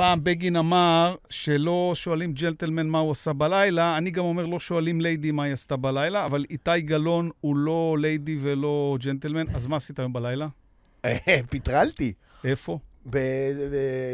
פעם בגין אמר שלא שואלים ג'נטלמן מה הוא עשה בלילה, אני גם אומר לא שואלים ליידי מה היא עשתה בלילה, אבל איתי גלאון הוא לא ליידי ולא ג'נטלמן, אז מה עשית היום בלילה? פיטרלתי. איפה? ב...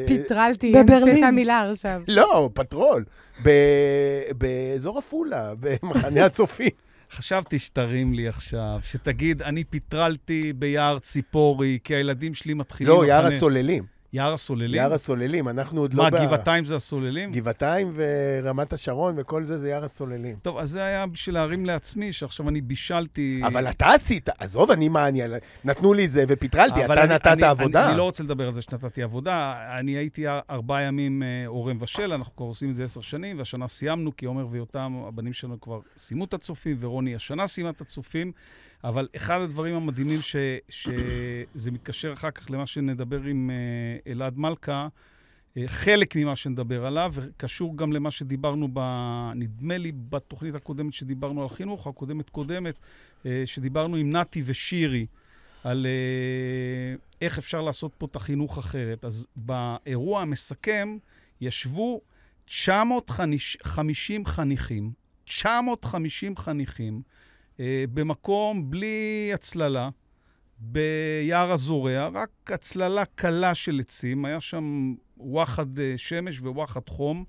פיטרלתי, בברלין. המצאת מילה עכשיו. לא, פטרול. ב- באזור עפולה, במחנה הצופים. חשבתי שתרים לי עכשיו, שתגיד, אני פיטרלתי ביער ציפורי, כי הילדים שלי מתחילים... לא, יער הסוללים. יער הסוללים? יער הסוללים, אנחנו עוד לא... מה, ב- גבעתיים זה הסוללים? גבעתיים ורמת השרון וכל זה, זה יער הסוללים. טוב, אז זה היה בשביל להרים לעצמי, שעכשיו אני בישלתי... אבל אתה עשית, עזוב, אני מה, אני... נתנו לי זה ופיטרלתי, אתה אני- נתת אני- עבודה. אני, אני לא רוצה לדבר על זה שנתתי עבודה. אני הייתי ארבעה ימים אה, הורה מבשל, אנחנו כבר עושים את זה עשר שנים, והשנה סיימנו, כי עומר ויותם, הבנים שלנו כבר סיימו את הצופים, ורוני השנה סיימה את הצופים. אבל אחד הדברים המדהימים, ש, שזה מתקשר אחר כך למה שנדבר עם אה, אלעד מלכה, אה, חלק ממה שנדבר עליו, וקשור גם למה שדיברנו, ב, נדמה לי, בתוכנית הקודמת שדיברנו על חינוך, הקודמת קודמת, אה, שדיברנו עם נתי ושירי. על איך אפשר לעשות פה את החינוך אחרת. אז באירוע המסכם ישבו 950 חניכים, 950 חניכים, במקום בלי הצללה, ביער הזורע, רק הצללה קלה של עצים, היה שם וואחד אה, שמש וואחד חום,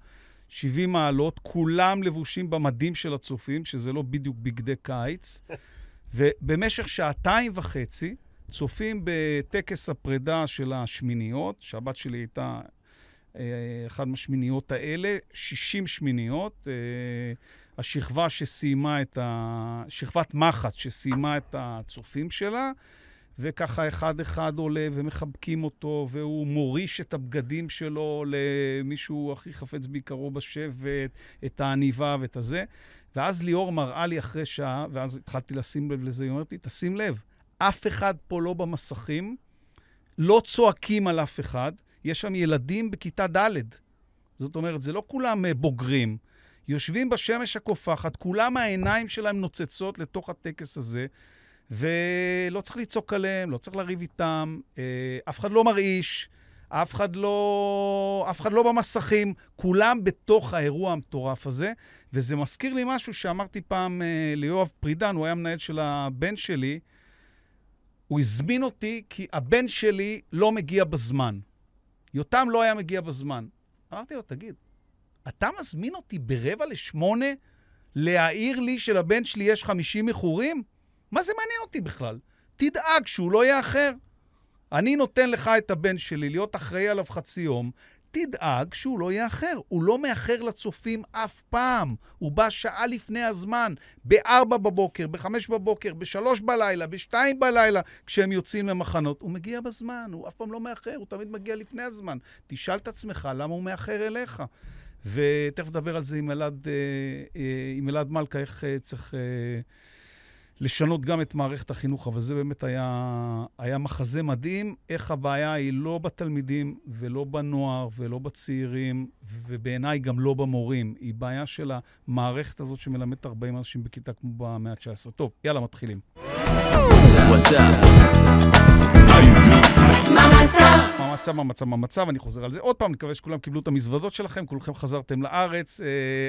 70 מעלות, כולם לבושים במדים של הצופים, שזה לא בדיוק בגדי קיץ, ובמשך שעתיים וחצי צופים בטקס הפרידה של השמיניות, שהבת שלי הייתה אה, אחת מהשמיניות האלה, 60 שמיניות. השכבה שסיימה את ה... שכבת מחץ שסיימה את הצופים שלה, וככה אחד-אחד עולה ומחבקים אותו, והוא מוריש את הבגדים שלו למישהו הכי חפץ ביקרו בשבט, את העניבה ואת הזה. ואז ליאור מראה לי אחרי שעה, ואז התחלתי לשים לב לזה, היא אומרת לי, תשים לב, אף אחד פה לא במסכים, לא צועקים על אף אחד, יש שם ילדים בכיתה ד'. זאת אומרת, זה לא כולם אה, בוגרים. יושבים בשמש הקופחת, כולם העיניים שלהם נוצצות לתוך הטקס הזה, ולא צריך לצעוק עליהם, לא צריך לריב איתם, אה, אף אחד לא מרעיש, אף אחד לא, אף אחד לא במסכים, כולם בתוך האירוע המטורף הזה, וזה מזכיר לי משהו שאמרתי פעם אה, ליואב פרידן, הוא היה מנהל של הבן שלי, הוא הזמין אותי כי הבן שלי לא מגיע בזמן. יותם לא היה מגיע בזמן. אמרתי לו, תגיד, אתה מזמין אותי ברבע לשמונה להעיר לי שלבן שלי יש 50 איחורים? מה זה מעניין אותי בכלל? תדאג שהוא לא יאחר. אני נותן לך את הבן שלי להיות אחראי עליו חצי יום, תדאג שהוא לא יאחר. הוא לא מאחר לצופים אף פעם. הוא בא שעה לפני הזמן, ב-4 בבוקר, ב-5 בבוקר, ב-3 בלילה, ב-2 בלילה, כשהם יוצאים למחנות. הוא מגיע בזמן, הוא אף פעם לא מאחר, הוא תמיד מגיע לפני הזמן. תשאל את עצמך למה הוא מאחר אליך. ותכף נדבר על זה עם אלעד, אה, אה, עם אלעד מלכה, איך אה, צריך אה, לשנות גם את מערכת החינוך, אבל זה באמת היה, היה מחזה מדהים, איך הבעיה היא לא בתלמידים ולא בנוער ולא בצעירים, ובעיניי גם לא במורים. היא בעיה של המערכת הזאת שמלמדת 40 אנשים בכיתה כמו במאה ה-19. טוב, יאללה, מתחילים. מה המצב, המצב, המצב, אני חוזר על זה עוד פעם, מקווה שכולם קיבלו את המזוודות שלכם, כולכם חזרתם לארץ. אה,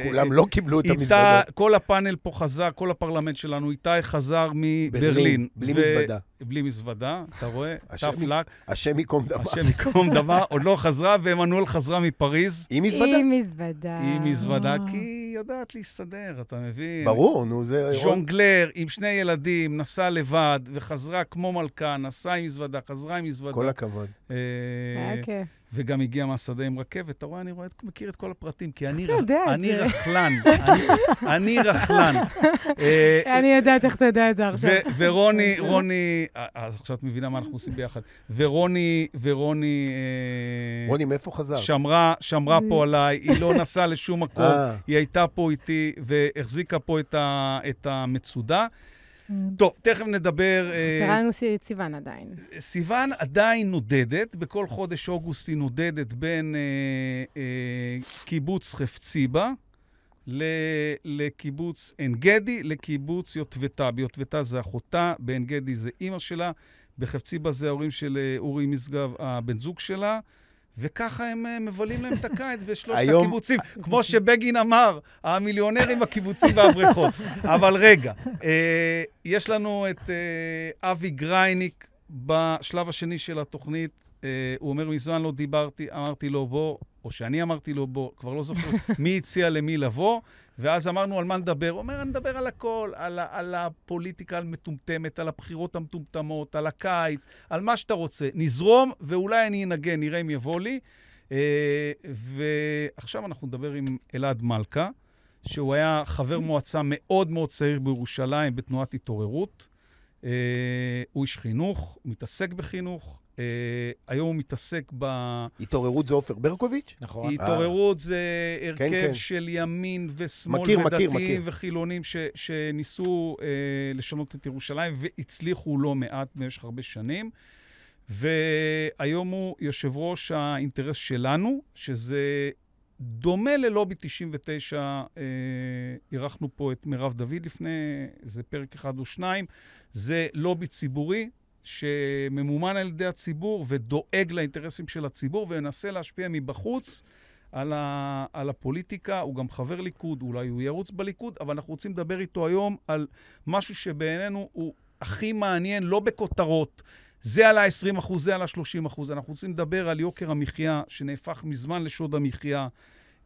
כולם לא קיבלו את המזוודות. כל הפאנל פה חזר, כל הפרלמנט שלנו, איתי חזר מברלין. בלי ו- מזוודה. בלי מזוודה, אתה רואה? יק- luck, השם ייקום דמה. השם ייקום דבר, עוד לא חזרה, ועמנואל חזרה מפריז. עם מזוודה? עם מזוודה. עם מזוודה, כי יודעת להסתדר, אתה מבין? ברור, נו, זה... ז'ונגלר עם שני ילדים, נסע לבד, וחזרה כמו מלכה, נסעה עם מזוודה, חזרה עם מזוודה. כל הכבוד. אה, היה כיף. וגם הגיע מהשדה עם רכבת. אתה רואה, אני רואה, מכיר את כל הפרטים, כי אני, אתה רכ- יודע את אני זה? רכלן. אני- אני רכלן. אה, אני יודעת איך אתה יודע את זה עכשיו. ורוני, רוני, אה, אה, עכשיו את מבינה מה אנחנו עושים ביחד. ורוני, ורוני... אה, רוני, מאיפה חזר? שמרה, שמרה פה עליי, היא לא נסעה לשום מקום, אה. היא הייתה פה איתי והחזיקה פה את, ה, את המצודה. טוב, תכף נדבר. אה, חסרה לנו סיוון עדיין. סיוון עדיין נודדת, בכל חודש אוגוסט היא נודדת בין אה, אה, קיבוץ חפציבה לקיבוץ עין גדי, לקיבוץ יוטבתה. ביוטבתה זה אחותה, בעין גדי זה אימא שלה, בחפציבה זה ההורים של אורי משגב, הבן זוג שלה, וככה הם אה, מבלים להם את הקיץ בשלושת היום- הקיבוצים. כמו שבגין אמר, המיליונרים, הקיבוצים והבריכות. אבל רגע, אה, יש לנו את אה, אבי גרייניק בשלב השני של התוכנית. אה, הוא אומר, מזמן לא דיברתי, אמרתי לו בוא, או שאני אמרתי לו בוא, כבר לא זוכר מי הציע למי לבוא, ואז אמרנו על מה נדבר. הוא אומר, אני נדבר על הכל, על, על הפוליטיקה המטומטמת, על הבחירות המטומטמות, על הקיץ, על מה שאתה רוצה. נזרום, ואולי אני אנגן, נראה אם יבוא לי. אה, ועכשיו אנחנו נדבר עם אלעד מלכה, שהוא היה חבר מועצה מאוד מאוד צעיר בירושלים בתנועת התעוררות. אה, הוא איש חינוך, מתעסק בחינוך. אה, היום הוא מתעסק ב... התעוררות זה עופר ברקוביץ'? נכון. התעוררות זה הרכב כן, כן. של ימין ושמאל מכיר, מכיר, ודתיים מכיר. וחילונים ש, שניסו אה, לשנות את ירושלים והצליחו לא מעט במשך הרבה שנים. והיום הוא יושב ראש האינטרס שלנו, שזה דומה ללובי 99. אה, אירחנו פה את מירב דוד לפני איזה פרק אחד או שניים. זה לובי ציבורי שממומן על ידי הציבור ודואג לאינטרסים של הציבור ומנסה להשפיע מבחוץ על, ה, על הפוליטיקה. הוא גם חבר ליכוד, אולי הוא ירוץ בליכוד, אבל אנחנו רוצים לדבר איתו היום על משהו שבעינינו הוא הכי מעניין, לא בכותרות. זה על ה-20 אחוז, זה על ה-30 אחוז. אנחנו רוצים לדבר על יוקר המחיה, שנהפך מזמן לשוד המחיה.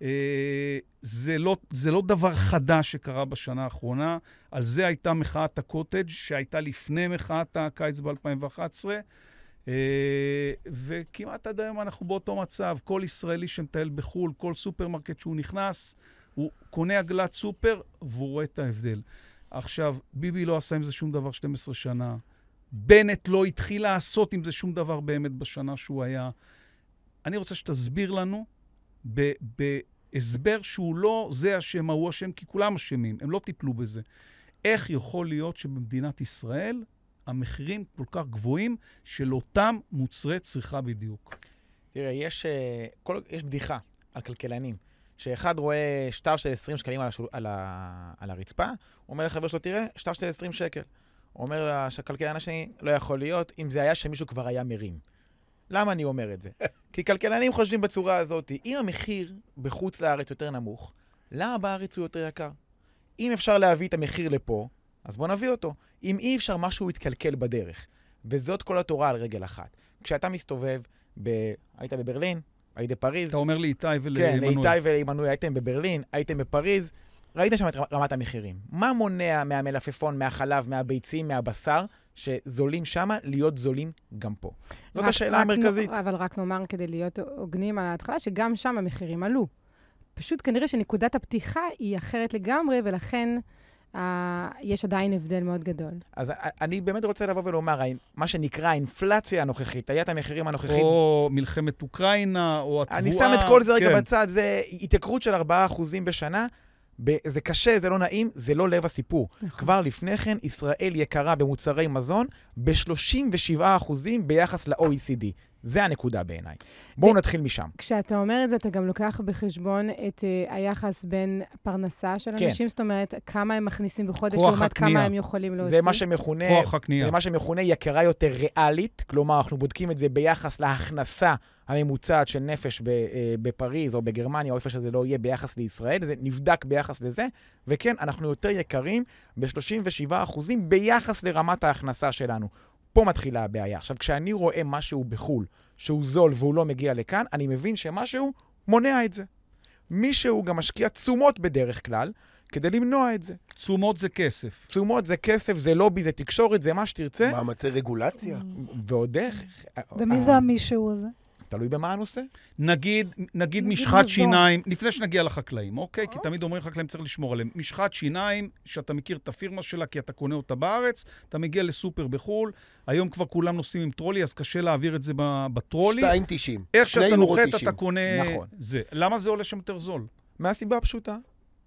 אה, זה לא, זה לא דבר חדש שקרה בשנה האחרונה. על זה הייתה מחאת הקוטג' שהייתה לפני מחאת הקיץ ב-2011. אה, וכמעט עד היום אנחנו באותו מצב. כל ישראלי שמטייל בחו"ל, כל סופרמרקט שהוא נכנס, הוא קונה עגלת סופר והוא רואה את ההבדל. עכשיו, ביבי לא עשה עם זה שום דבר 12 שנה. בנט לא התחיל לעשות עם זה שום דבר באמת בשנה שהוא היה. אני רוצה שתסביר לנו ב- בהסבר שהוא לא זה אשם, ההוא אשם, כי כולם אשמים, הם לא טיפלו בזה. איך יכול להיות שבמדינת ישראל המחירים כל כך גבוהים של אותם מוצרי צריכה בדיוק? תראה, יש, אה, כל, יש בדיחה על כלכלנים, שאחד רואה שטר של 20 שקלים על, השול, על, ה, על הרצפה, הוא אומר לחבר שלו, תראה, שטר של 20 שקל. הוא אומר לכלכלן השני, לא יכול להיות, אם זה היה שמישהו כבר היה מרים. למה אני אומר את זה? כי כלכלנים חושבים בצורה הזאת, אם המחיר בחוץ לארץ יותר נמוך, למה בארץ הוא יותר יקר? אם אפשר להביא את המחיר לפה, אז בוא נביא אותו. אם אי אפשר, משהו יתקלקל בדרך. וזאת כל התורה על רגל אחת. כשאתה מסתובב, ב... היית בברלין, היית בפריז, אתה אומר לאיתי כן, ולעמנואל. לאיתי ולעמנואל, הייתם בברלין, הייתם בפריז, ראיתם שם את רמת המחירים. מה מונע מהמלפפון, מהחלב, מהביצים, מהבשר, שזולים שם, להיות זולים גם פה? זאת רק- השאלה רק המרכזית. אבל רק נאמר, כדי להיות הוגנים על ההתחלה, שגם שם המחירים עלו. פשוט כנראה שנקודת הפתיחה היא אחרת לגמרי, ולכן אה, יש עדיין הבדל מאוד גדול. אז אני באמת רוצה לבוא ולומר, מה שנקרא האינפלציה הנוכחית, עליית המחירים הנוכחית, או מלחמת אוקראינה, או התבואה. אני שם את כל זה רגע כן. בצד, זה התייקרות של 4% בשנה. זה קשה, זה לא נעים, זה לא לב הסיפור. נכון. כבר לפני כן, ישראל יקרה במוצרי מזון ב-37% ביחס ל-OECD. זה הנקודה בעיניי. בואו ו- נתחיל משם. כשאתה אומר את זה, אתה גם לוקח בחשבון את uh, היחס בין פרנסה של כן. אנשים, זאת אומרת, כמה הם מכניסים בחודש, לעומת הקנייה. כמה הם יכולים להוציא. זה מה שמכונה... כוח הקנייה. זה מה שמכונה יקרה יותר ריאלית, כלומר, אנחנו בודקים את זה ביחס להכנסה הממוצעת של נפש ב- אה, בפריז או בגרמניה, או איפה שזה לא יהיה, ביחס לישראל, זה נבדק ביחס לזה, וכן, אנחנו יותר יקרים ב-37% ביחס לרמת ההכנסה שלנו. פה מתחילה הבעיה. עכשיו, כשאני רואה משהו בחו"ל, שהוא זול והוא לא מגיע לכאן, אני מבין שמשהו מונע את זה. מישהו גם משקיע תשומות בדרך כלל, כדי למנוע את זה. תשומות זה כסף. תשומות זה כסף, זה לובי, זה תקשורת, זה מה שתרצה. מאמצי רגולציה? ועוד איך. ומי זה המישהו הזה? תלוי במה הנושא. נגיד, נגיד משחת. שיניים, לפני שנגיע לחקלאים, אוקיי? כי תמיד אומרים חקלאים צריך לשמור עליהם. משחת שיניים, שאתה מכיר את הפירמה שלה כי אתה קונה אותה בארץ, אתה מגיע לסופר בחו"ל, היום כבר כולם נוסעים עם טרולי, אז קשה להעביר את זה ב- בטרולי. 2.90. איך שאתה נוחת, 90. אתה קונה... נכון. זה. למה זה עולה שם יותר זול? מהסיבה הפשוטה,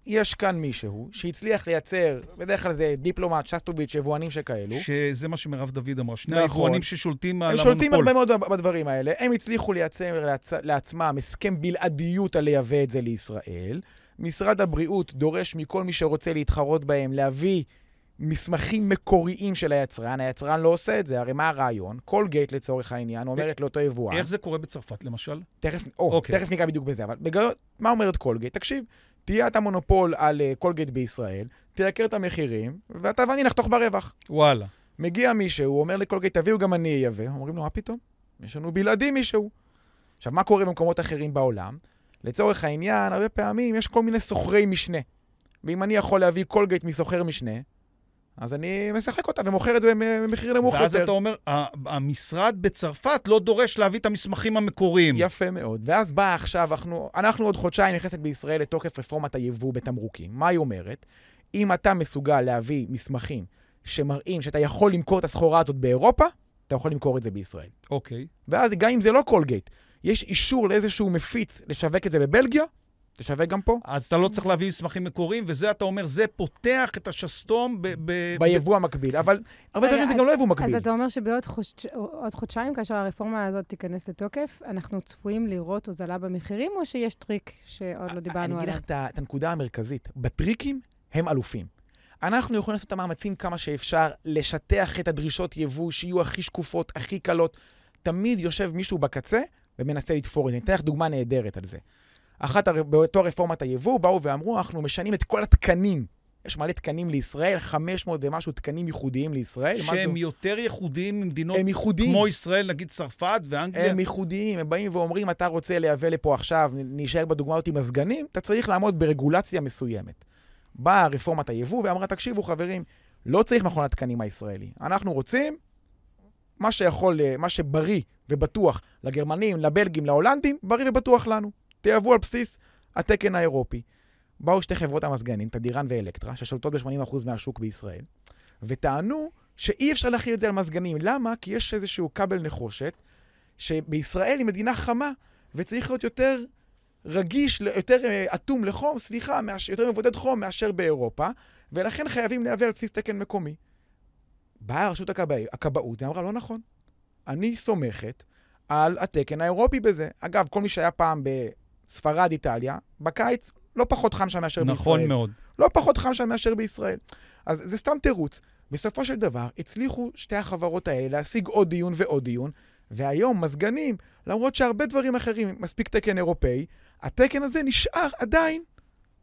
יש כאן מישהו שהצליח לייצר, בדרך כלל זה דיפלומט, שסטוביץ', יבואנים שכאלו. שזה מה שמירב דוד אמרה. שני נכון. היבואנים ששולטים על הם המונופול. שולטים הרבה מאוד בדברים האלה. הם הצליחו לייצר לעצ... לעצמם הסכם בלעדיות על לייבא את זה לישראל. משרד הבריאות דורש מכל מי שרוצה להתחרות בהם להביא מסמכים מקוריים של היצרן, היצרן לא עושה את זה, הרי מה הרעיון? קולגייט לצורך העניין אומרת לאותו יבואן, איך זה קורה בצרפת, למשל? תכף, או, אוקיי. תכף ניגע בדיוק בזה, אבל בגדול, מה אומרת קולגייט? תקשיב, תהיה אתה מונופול על אה, קולגייט בישראל, תייקר את המחירים, ואתה ואני נחתוך ברווח. וואלה. מגיע מישהו, אומר לקולגייט, תביאו גם אני אייבא, אומרים לו, מה פתאום? יש לנו בלעדי מישהו. עכשיו, מה קורה במקומות אחרים בעולם? לצורך העניין, הרבה פעמים יש כל מיני סוחרי משנה. ואם אני יכול להביא קולגייט מסוחר משנה, אז אני משחק אותה ומוכר את זה במחיר נמוך ואז יותר. אתה אומר, המשרד בצרפת לא דורש להביא את המסמכים המקוריים. יפה מאוד. ואז באה עכשיו, אנחנו, אנחנו עוד חודשיים נכנסת בישראל לתוקף רפורמת היבוא בתמרוקים. מה היא אומרת? אם אתה מסוגל להביא מסמכים שמראים שאתה יכול למכור את הסחורה הזאת באירופה, אתה יכול למכור את זה בישראל. אוקיי. ואז גם אם זה לא קולגייט, יש אישור לאיזשהו מפיץ לשווק את זה בבלגיה, תשווק גם פה. אז אתה לא צריך להביא מסמכים מקוריים, וזה, אתה אומר, זה פותח את השסתום ב... ב- ביבוא המקביל, אבל הרבה דברים זה אז- גם לא יבוא אז מקביל. אתה אומר שבעוד חודש- חודשיים, כאשר הרפורמה הזאת תיכנס לתוקף, אנחנו צפויים לראות הוזלה במחירים, או שיש טריק שעוד לא דיברנו אני אגיד עליו? לך את הנקודה המרכזית. בטריקים הם אלופים. אנחנו יכולים לעשות את המאמצים כמה שאפשר, לשטח את הדרישות יבוא, שיהיו הכי שקופות, הכי קלות. תמיד יושב מישהו בקצה ומנסה לתפור את זה. אני אתן לך דוגמה נהדרת על זה. אחת, באותו רפורמת היבוא, באו ואמרו, אנחנו משנים את כל התקנים. יש מלא תקנים לישראל, 500 ומשהו תקנים ייחודיים לישראל. שהם? יותר ייחודיים ממדינות הם ייחודיים. כמו ישראל, נגיד צרפת ואנגליה. הם ייחודיים, הם באים ואומרים, אתה רוצה לייבא לפה עכשיו, נשאר בדוגמה הזאת עם מזגנים, אתה צריך לעמוד ברגולציה מסוימת. באה רפורמת היבוא ואמרה, תקשיבו חברים, לא צריך מכון התקנים הישראלי. אנחנו רוצים מה שיכול, מה שבריא ובטוח לגרמנים, לבלגים, להולנדים, בריא ובטוח לנו. תייבאו על בסיס התקן האירופי. באו שתי חברות המזגנים, תדירן ואלקטרה, ששולטות ב-80% מהשוק בישראל, וטענו שאי אפשר להכיל את זה על מזגנים. למה? כי יש איזשהו כבל נחושת, שבישראל היא מדינה חמה, וצריך להיות יותר רגיש, יותר אה, אטום לחום, סליחה, מאש- יותר מבודד חום מאשר באירופה, ולכן חייבים לייבא על בסיס תקן מקומי. באה רשות הכבא- הכבאות ואמרה, לא נכון. אני סומכת על התקן האירופי בזה. אגב, כל מי שהיה פעם בספרד, איטליה, בקיץ לא פחות חם שם מאשר בישראל. נכון מאוד. לא פחות חם שם מאשר בישראל. אז זה סתם תירוץ. בסופו של דבר, הצליחו שתי החברות האלה להשיג עוד דיון ועוד דיון, והיום מזגנים, למרות שהרבה דברים אחרים, מספיק תקן אירופאי, התקן הזה נשאר עדיין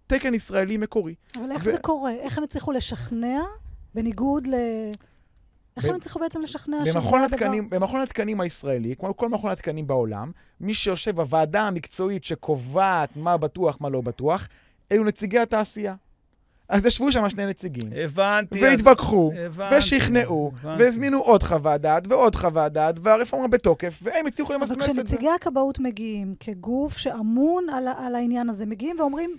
תקן ישראלי מקורי. אבל איך ו- זה קורה? איך הם הצליחו לשכנע, בניגוד ל... איך הם הצליחו בעצם לשכנע שזה במכון הדבר? במכון התקנים הישראלי, כמו כל מכון התקנים בעולם, מי שיושב בוועדה המקצועית שקובעת מה בטוח, מה לא בטוח, אלו נציגי התעשייה. אז ישבו שם שני נציגים, הבנתי. והתווכחו, הבנתי, ושכנעו, הבנתי. והזמינו עוד חוות דעת ועוד חוות דעת, והרפורמה בתוקף, והם הצליחו אבל למסמס את זה. כשנציגי הכבאות מגיעים כגוף שאמון על, על העניין הזה, מגיעים ואומרים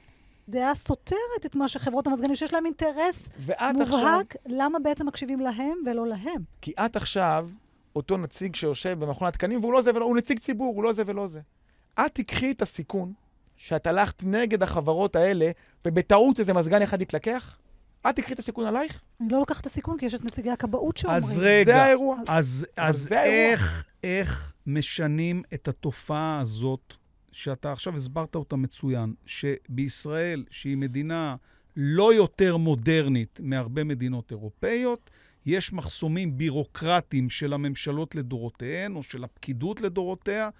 דעה סותרת את מה שחברות המזגנים, שיש להם אינטרס ואת עכשיו, מובהק, למה בעצם מקשיבים להם ולא להם? כי את עכשיו, אותו נציג שיושב במכון התקנים, והוא לא זה ולא, הוא נציג ציבור, הוא לא זה ולא זה. את תיקחי את הסיכון שאת הלכת נגד החברות האלה, ובטעות איזה מזגן אחד יתלקח? את תיקחי את הסיכון עלייך? אני לא לוקחת את הסיכון, כי יש את נציגי הכבאות שאומרים. אז זה רגע, האירוע. אז, אבל אז זה האירוע. איך, איך משנים את התופעה הזאת, שאתה עכשיו הסברת אותה מצוין, שבישראל, שהיא מדינה לא יותר מודרנית מהרבה מדינות אירופאיות, יש מחסומים בירוקרטיים של הממשלות לדורותיהן, או של הפקידות לדורותיה,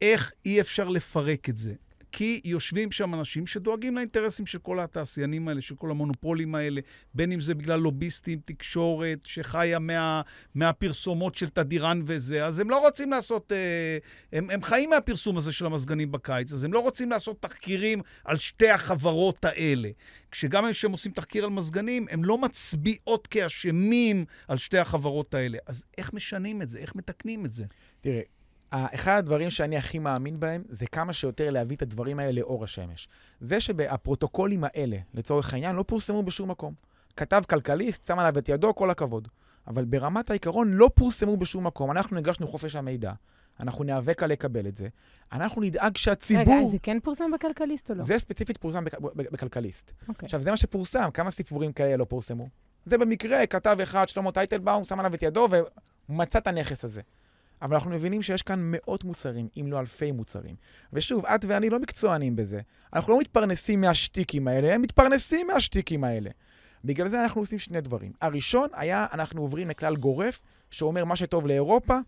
איך אי אפשר לפרק את זה. כי יושבים שם אנשים שדואגים לאינטרסים של כל התעשיינים האלה, של כל המונופולים האלה, בין אם זה בגלל לוביסטים, תקשורת, שחיה מה, מהפרסומות של תדירן וזה, אז הם לא רוצים לעשות... אה, הם, הם חיים מהפרסום הזה של המזגנים בקיץ, אז הם לא רוצים לעשות תחקירים על שתי החברות האלה. כשגם כשהם עושים תחקיר על מזגנים, הם לא מצביעות כאשמים על שתי החברות האלה. אז איך משנים את זה? איך מתקנים את זה? תראה, אחד הדברים שאני הכי מאמין בהם, זה כמה שיותר להביא את הדברים האלה לאור השמש. זה שהפרוטוקולים האלה, לצורך העניין, לא פורסמו בשום מקום. כתב כלכליסט, שם עליו את ידו, כל הכבוד. אבל ברמת העיקרון לא פורסמו בשום מקום. אנחנו הגשנו חופש המידע, אנחנו ניאבק על לקבל את זה. אנחנו נדאג שהציבור... רגע, אז זה כן פורסם בכלכליסט או לא? זה ספציפית פורסם בכ- בכלכליסט. אוקיי. עכשיו, זה מה שפורסם, כמה סיפורים כאלה לא פורסמו? זה במקרה, כתב אחד, שלמה טייטלבאום, שם עליו את ידו ומצא את הנכס הזה. אבל אנחנו מבינים שיש כאן מאות מוצרים, אם לא אלפי מוצרים. ושוב, את ואני לא מקצוענים בזה. אנחנו לא מתפרנסים מהשטיקים האלה, הם מתפרנסים מהשטיקים האלה. בגלל זה אנחנו עושים שני דברים. הראשון היה, אנחנו עוברים לכלל גורף, שאומר מה שטוב לאירופה,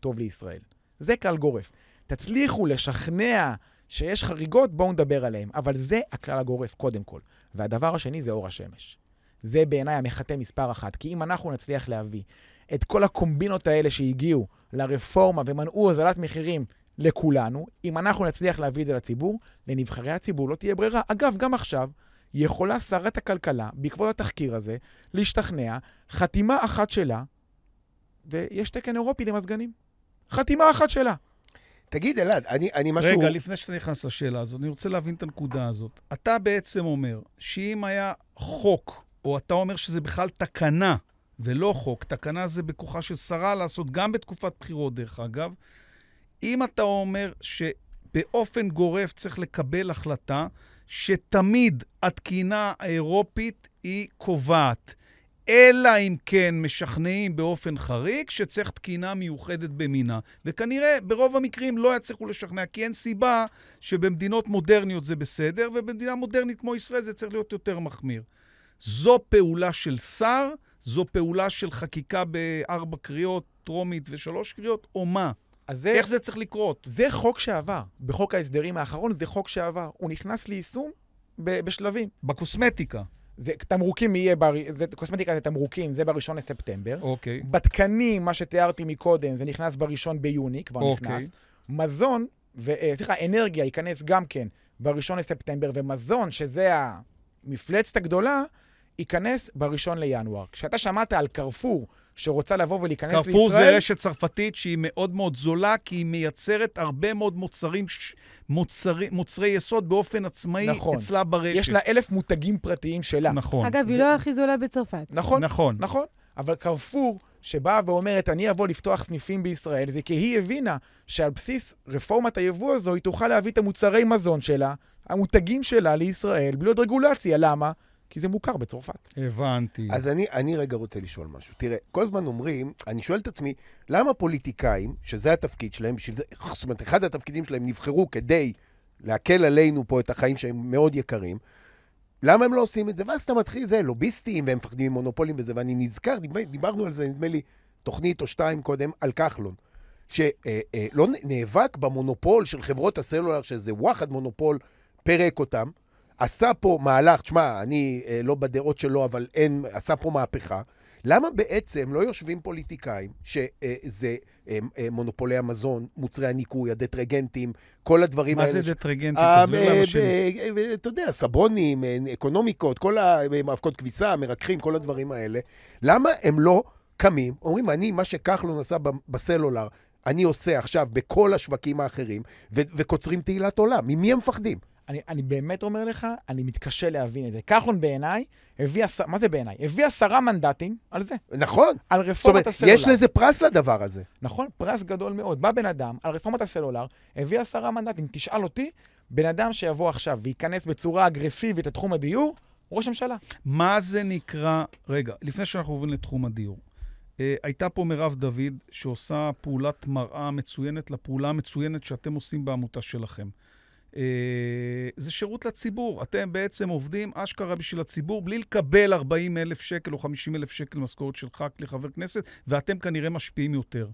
טוב לישראל. זה כלל גורף. תצליחו לשכנע שיש חריגות, בואו נדבר עליהן. אבל זה הכלל הגורף, קודם כל. והדבר השני זה אור השמש. זה בעיניי המחטא מספר אחת. כי אם אנחנו נצליח להביא את כל הקומבינות האלה שהגיעו לרפורמה ומנעו הוזלת מחירים לכולנו, אם אנחנו נצליח להביא את זה לציבור, לנבחרי הציבור לא תהיה ברירה. אגב, גם עכשיו יכולה שרת הכלכלה, בעקבות התחקיר הזה, להשתכנע, חתימה אחת שלה, ויש תקן אירופי למזגנים. חתימה אחת שלה. תגיד, אלעד, אני, אני משהו... רגע, לפני שאתה נכנס לשאלה הזאת, אני רוצה להבין את הנקודה הזאת. אתה בעצם אומר שאם היה חוק, או אתה אומר שזה בכלל תקנה, ולא חוק, תקנה זה בכוחה של שרה לעשות גם בתקופת בחירות, דרך אגב, אם אתה אומר שבאופן גורף צריך לקבל החלטה שתמיד התקינה האירופית היא קובעת, אלא אם כן משכנעים באופן חריג שצריך תקינה מיוחדת במינה. וכנראה ברוב המקרים לא יצליחו לשכנע, כי אין סיבה שבמדינות מודרניות זה בסדר, ובמדינה מודרנית כמו ישראל זה צריך להיות יותר מחמיר. זו פעולה של שר, זו פעולה של חקיקה בארבע קריאות, טרומית ושלוש קריאות, או מה? אז זה, איך זה צריך לקרות? זה חוק שעבר. בחוק ההסדרים האחרון זה חוק שעבר. הוא נכנס ליישום ב- בשלבים. בקוסמטיקה. זה תמרוקים יהיה, בר... זה, קוסמטיקה זה תמרוקים, זה בראשון לספטמבר. אוקיי. בתקנים, מה שתיארתי מקודם, זה נכנס בראשון ביוני, כבר אוקיי. נכנס. מזון. אה, סליחה, אנרגיה ייכנס גם כן בראשון לספטמבר, ומזון, שזה המפלצת הגדולה, ייכנס בראשון לינואר. כשאתה שמעת על קרפור שרוצה לבוא ולהיכנס לישראל... קרפור זה רשת צרפתית שהיא מאוד מאוד זולה, כי היא מייצרת הרבה מאוד מוצרים, מוצרי, מוצרי יסוד באופן עצמאי נכון. אצלה ברשת. יש לה אלף מותגים פרטיים שלה. נכון. אגב, היא זה- לא הכי זולה בצרפת. נכון, נכון. נכון. אבל קרפור, שבאה ואומרת, אני אבוא לפתוח סניפים בישראל, זה כי היא הבינה שעל בסיס רפורמת היבוא הזו, היא תוכל להביא את המוצרי מזון שלה, המותגים שלה לישראל, בלי עוד רגולציה. למה? כי זה מוכר בצרפת. הבנתי. אז אני, אני רגע רוצה לשאול משהו. תראה, כל הזמן אומרים, אני שואל את עצמי, למה פוליטיקאים, שזה התפקיד שלהם, בשביל זה, זאת אומרת, אחד התפקידים שלהם נבחרו כדי להקל עלינו פה את החיים שהם מאוד יקרים, למה הם לא עושים את זה? ואז אתה מתחיל, זה לוביסטים, והם מפחדים ממונופולים וזה, ואני נזכר, דיבר, דיברנו על זה, נדמה לי, תוכנית או שתיים קודם, על כחלון. שלא נאבק במונופול של חברות הסלולר, שזה וואחד מונופול, פירק אותם, עשה פה מהלך, תשמע, אני אה, לא בדעות שלו, אבל אין, עשה פה מהפכה. למה בעצם לא יושבים פוליטיקאים, שזה אה, אה, מונופולי המזון, מוצרי הניקוי, הדטרגנטים, כל הדברים מה האלה? זה ש- דטרגנטי? אה, תסביר לנו ב- שלי. ב- ב- אתה יודע, סבונים, אה, אקונומיקות, כל המאבקות כביסה, מרככים, כל הדברים האלה. למה הם לא קמים, אומרים, אני, מה שכחלון עשה בסלולר, אני עושה עכשיו בכל השווקים האחרים, ו- וקוצרים תהילת עולם. ממי הם מפחדים? אני, אני באמת אומר לך, אני מתקשה להבין את זה. כחלון בעיניי הביא, עש... מה זה בעיניי? הביא עשרה מנדטים על זה, נכון. על זאת רפורמת אומרת, הסלולר. יש לזה פרס לדבר הזה. נכון? פרס גדול מאוד. בא בן אדם על רפורמת הסלולר, הביא עשרה מנדטים. תשאל אותי, בן אדם שיבוא עכשיו וייכנס בצורה אגרסיבית לתחום הדיור, ראש ממשלה. מה זה נקרא... רגע, לפני שאנחנו עוברים לתחום הדיור. אה, הייתה פה מירב דוד, שעושה פעולת מראה מצוינת לפעולה המצוינת שאתם עושים בעמותה שלכם. אה, זה שירות לציבור. אתם בעצם עובדים אשכרה בשביל הציבור, בלי לקבל 40 אלף שקל או 50 אלף שקל משכורת שלך כחבר כנסת, ואתם כנראה משפיעים יותר.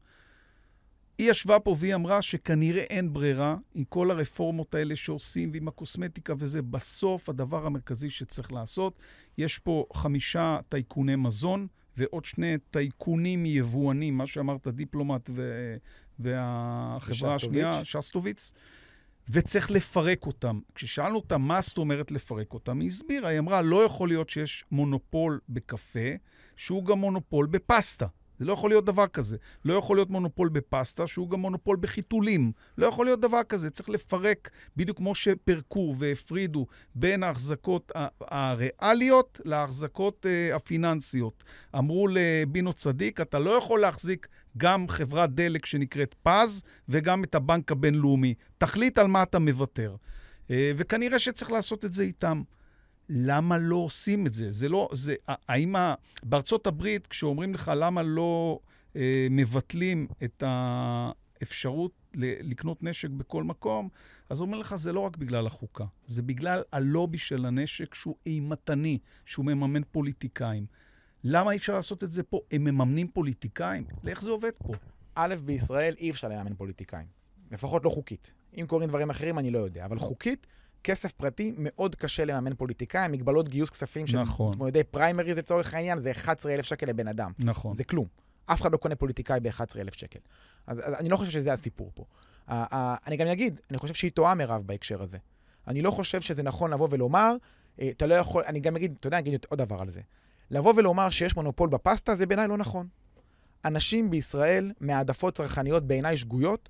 היא ישבה פה והיא אמרה שכנראה אין ברירה עם כל הרפורמות האלה שעושים ועם הקוסמטיקה וזה. בסוף הדבר המרכזי שצריך לעשות, יש פה חמישה טייקוני מזון ועוד שני טייקונים יבואנים, מה שאמרת, דיפלומט ו... והחברה השנייה, שסטוביץ, וצריך לפרק אותם. כששאלנו אותה מה זאת אומרת לפרק אותם, היא הסבירה, היא אמרה, לא יכול להיות שיש מונופול בקפה, שהוא גם מונופול בפסטה. זה לא יכול להיות דבר כזה. לא יכול להיות מונופול בפסטה, שהוא גם מונופול בחיתולים. לא יכול להיות דבר כזה. צריך לפרק, בדיוק כמו שפירקו והפרידו בין ההחזקות הריאליות להחזקות אה, הפיננסיות. אמרו לבינו צדיק, אתה לא יכול להחזיק גם חברת דלק שנקראת פז וגם את הבנק הבינלאומי. תחליט על מה אתה מוותר. אה, וכנראה שצריך לעשות את זה איתם. למה לא עושים את זה? זה לא, זה, האם ה... בארצות הברית, כשאומרים לך למה לא אה, מבטלים את האפשרות ל- לקנות נשק בכל מקום, אז אומר לך, זה לא רק בגלל החוקה, זה בגלל הלובי של הנשק שהוא אימתני, שהוא מממן פוליטיקאים. למה אי אפשר לעשות את זה פה? הם מממנים פוליטיקאים? לאיך זה עובד פה? א', בישראל אי אפשר לממן פוליטיקאים. לפחות לא חוקית. אם קורים דברים אחרים, אני לא יודע. אבל חוקית, כסף פרטי, מאוד קשה לממן פוליטיקאים. מגבלות גיוס כספים של נכון. מתמודדי פריימריז לצורך העניין, זה 11,000 שקל לבן אדם. נכון. זה כלום. אף אחד לא קונה פוליטיקאי ב-11,000 שקל. אז, אז אני לא חושב שזה הסיפור פה. Uh, uh, אני גם אגיד, אני חושב שהיא טועה מירב בהקשר הזה. אני לא חושב שזה נכון לבוא ולומר, אה, אתה לא יכול, אני גם אגיד, אתה יודע, אני אגיד עוד דבר על זה. לבוא ולומר שיש מונופול בפסטה, זה בעיניי לא נכון. אנשים בישראל, מהעדפות צרכניות בעיניי שגויות,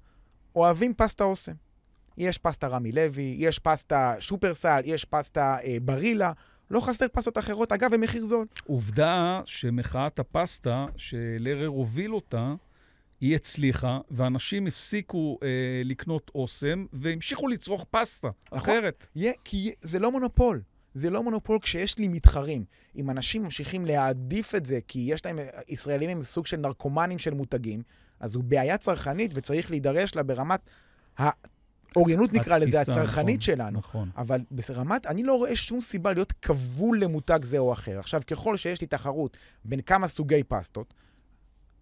אוהבים פסטה אוסם. יש פסטה רמי לוי, יש פסטה שופרסל, יש פסטה אה, ברילה, לא חסר פסטות אחרות, אגב, במחיר זול. עובדה שמחאת הפסטה, שלרר הוביל אותה, היא הצליחה, ואנשים הפסיקו אה, לקנות אוסם, והמשיכו לצרוך פסטה נכון. אחרת. יהיה, כי זה לא מונופול. זה לא מונופול כשיש לי מתחרים. אם אנשים ממשיכים להעדיף את זה, כי יש להם, ישראלים הם סוג של נרקומנים של מותגים, אז זו בעיה צרכנית וצריך להידרש לה ברמת האוריינות, נקרא לזה, התפיסה, הצרכנית נכון, שלנו. נכון. אבל ברמת, אני לא רואה שום סיבה להיות כבול למותג זה או אחר. עכשיו, ככל שיש לי תחרות בין כמה סוגי פסטות,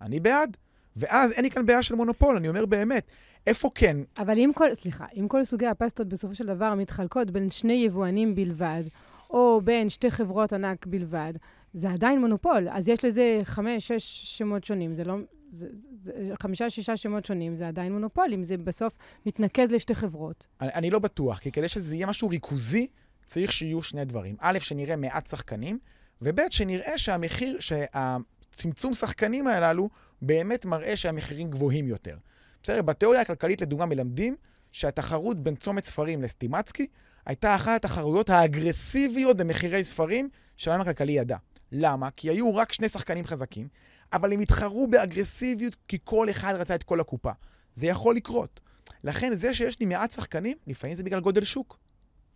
אני בעד. ואז אין לי כאן בעיה של מונופול, אני אומר באמת, איפה כן? אבל אם כל, סליחה, אם כל סוגי הפסטות בסופו של דבר מתחלקות בין שני יבואנים בלבד, או בין שתי חברות ענק בלבד, זה עדיין מונופול. אז יש לזה חמש, שש שמות שונים. זה לא... זה, זה, זה, חמישה, שישה שמות שונים, זה עדיין מונופול, אם זה בסוף מתנקז לשתי חברות. אני, אני לא בטוח, כי כדי שזה יהיה משהו ריכוזי, צריך שיהיו שני דברים. א', שנראה מעט שחקנים, וב', שנראה שהמחיר, שהצמצום שחקנים הללו באמת מראה שהמחירים גבוהים יותר. בסדר, בתיאוריה הכלכלית, לדוגמה, מלמדים שהתחרות בין צומת ספרים לסטימצקי הייתה אחת התחרויות האגרסיביות במחירי ספרים שהעולם הכלכלי ידע. למה? כי היו רק שני שחקנים חזקים, אבל הם התחרו באגרסיביות כי כל אחד רצה את כל הקופה. זה יכול לקרות. לכן, זה שיש לי מעט שחקנים, לפעמים זה בגלל גודל שוק.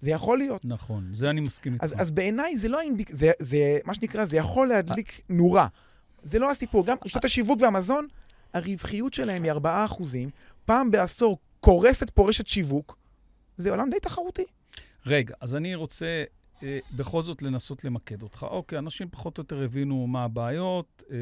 זה יכול להיות. נכון, זה אני מסכים איתך. אז, אז בעיניי זה לא האינדיק... זה, זה, מה שנקרא, זה יכול להדליק נורה. זה לא הסיפור. גם רשתות השיווק והמזון, הרווחיות שלהם היא 4 אחוזים, פעם בעשור קורסת פורשת שיווק, זה עולם די תחרותי. רגע, אז אני רוצה אה, בכל זאת לנסות למקד אותך. אוקיי, אנשים פחות או יותר הבינו מה הבעיות, אה,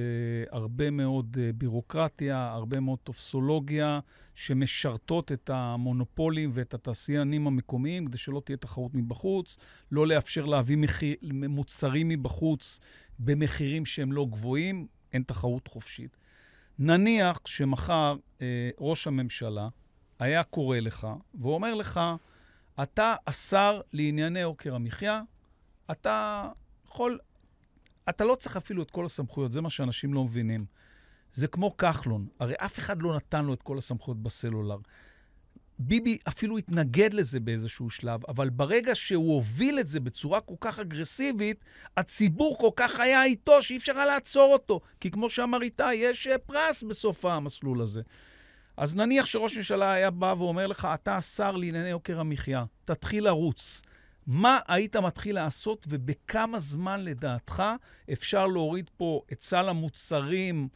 הרבה מאוד אה, בירוקרטיה, הרבה מאוד טופסולוגיה, שמשרתות את המונופולים ואת התעשיינים המקומיים, כדי שלא תהיה תחרות מבחוץ, לא לאפשר להביא מחיר, מוצרים מבחוץ במחירים שהם לא גבוהים, אין תחרות חופשית. נניח שמחר אה, ראש הממשלה היה קורא לך ואומר לך, אתה השר לענייני יוקר המחיה, אתה יכול, אתה לא צריך אפילו את כל הסמכויות, זה מה שאנשים לא מבינים. זה כמו כחלון, הרי אף אחד לא נתן לו את כל הסמכויות בסלולר. ביבי אפילו התנגד לזה באיזשהו שלב, אבל ברגע שהוא הוביל את זה בצורה כל כך אגרסיבית, הציבור כל כך היה איתו שאי אפשר היה לעצור אותו. כי כמו שאמר איתי, יש אה, פרס בסוף המסלול הזה. אז נניח שראש ממשלה היה בא ואומר לך, אתה השר לענייני יוקר המחיה, תתחיל לרוץ. מה היית מתחיל לעשות ובכמה זמן לדעתך אפשר להוריד פה את סל המוצרים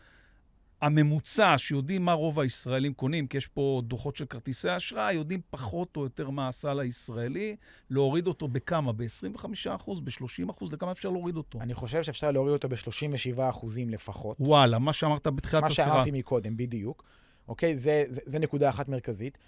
הממוצע, שיודעים מה רוב הישראלים קונים, כי יש פה דוחות של כרטיסי אשראי, יודעים פחות או יותר מה הסל הישראלי, להוריד אותו בכמה? ב-25%, ב-30%? לכמה אפשר להוריד אותו? אני חושב שאפשר להוריד אותו ב-37 אחוזים לפחות. וואלה, מה שאמרת בתחילת מה השיחה. שאמרתי מקודם, בדיוק. אוקיי? זה, זה, זה נקודה אחת מרכזית.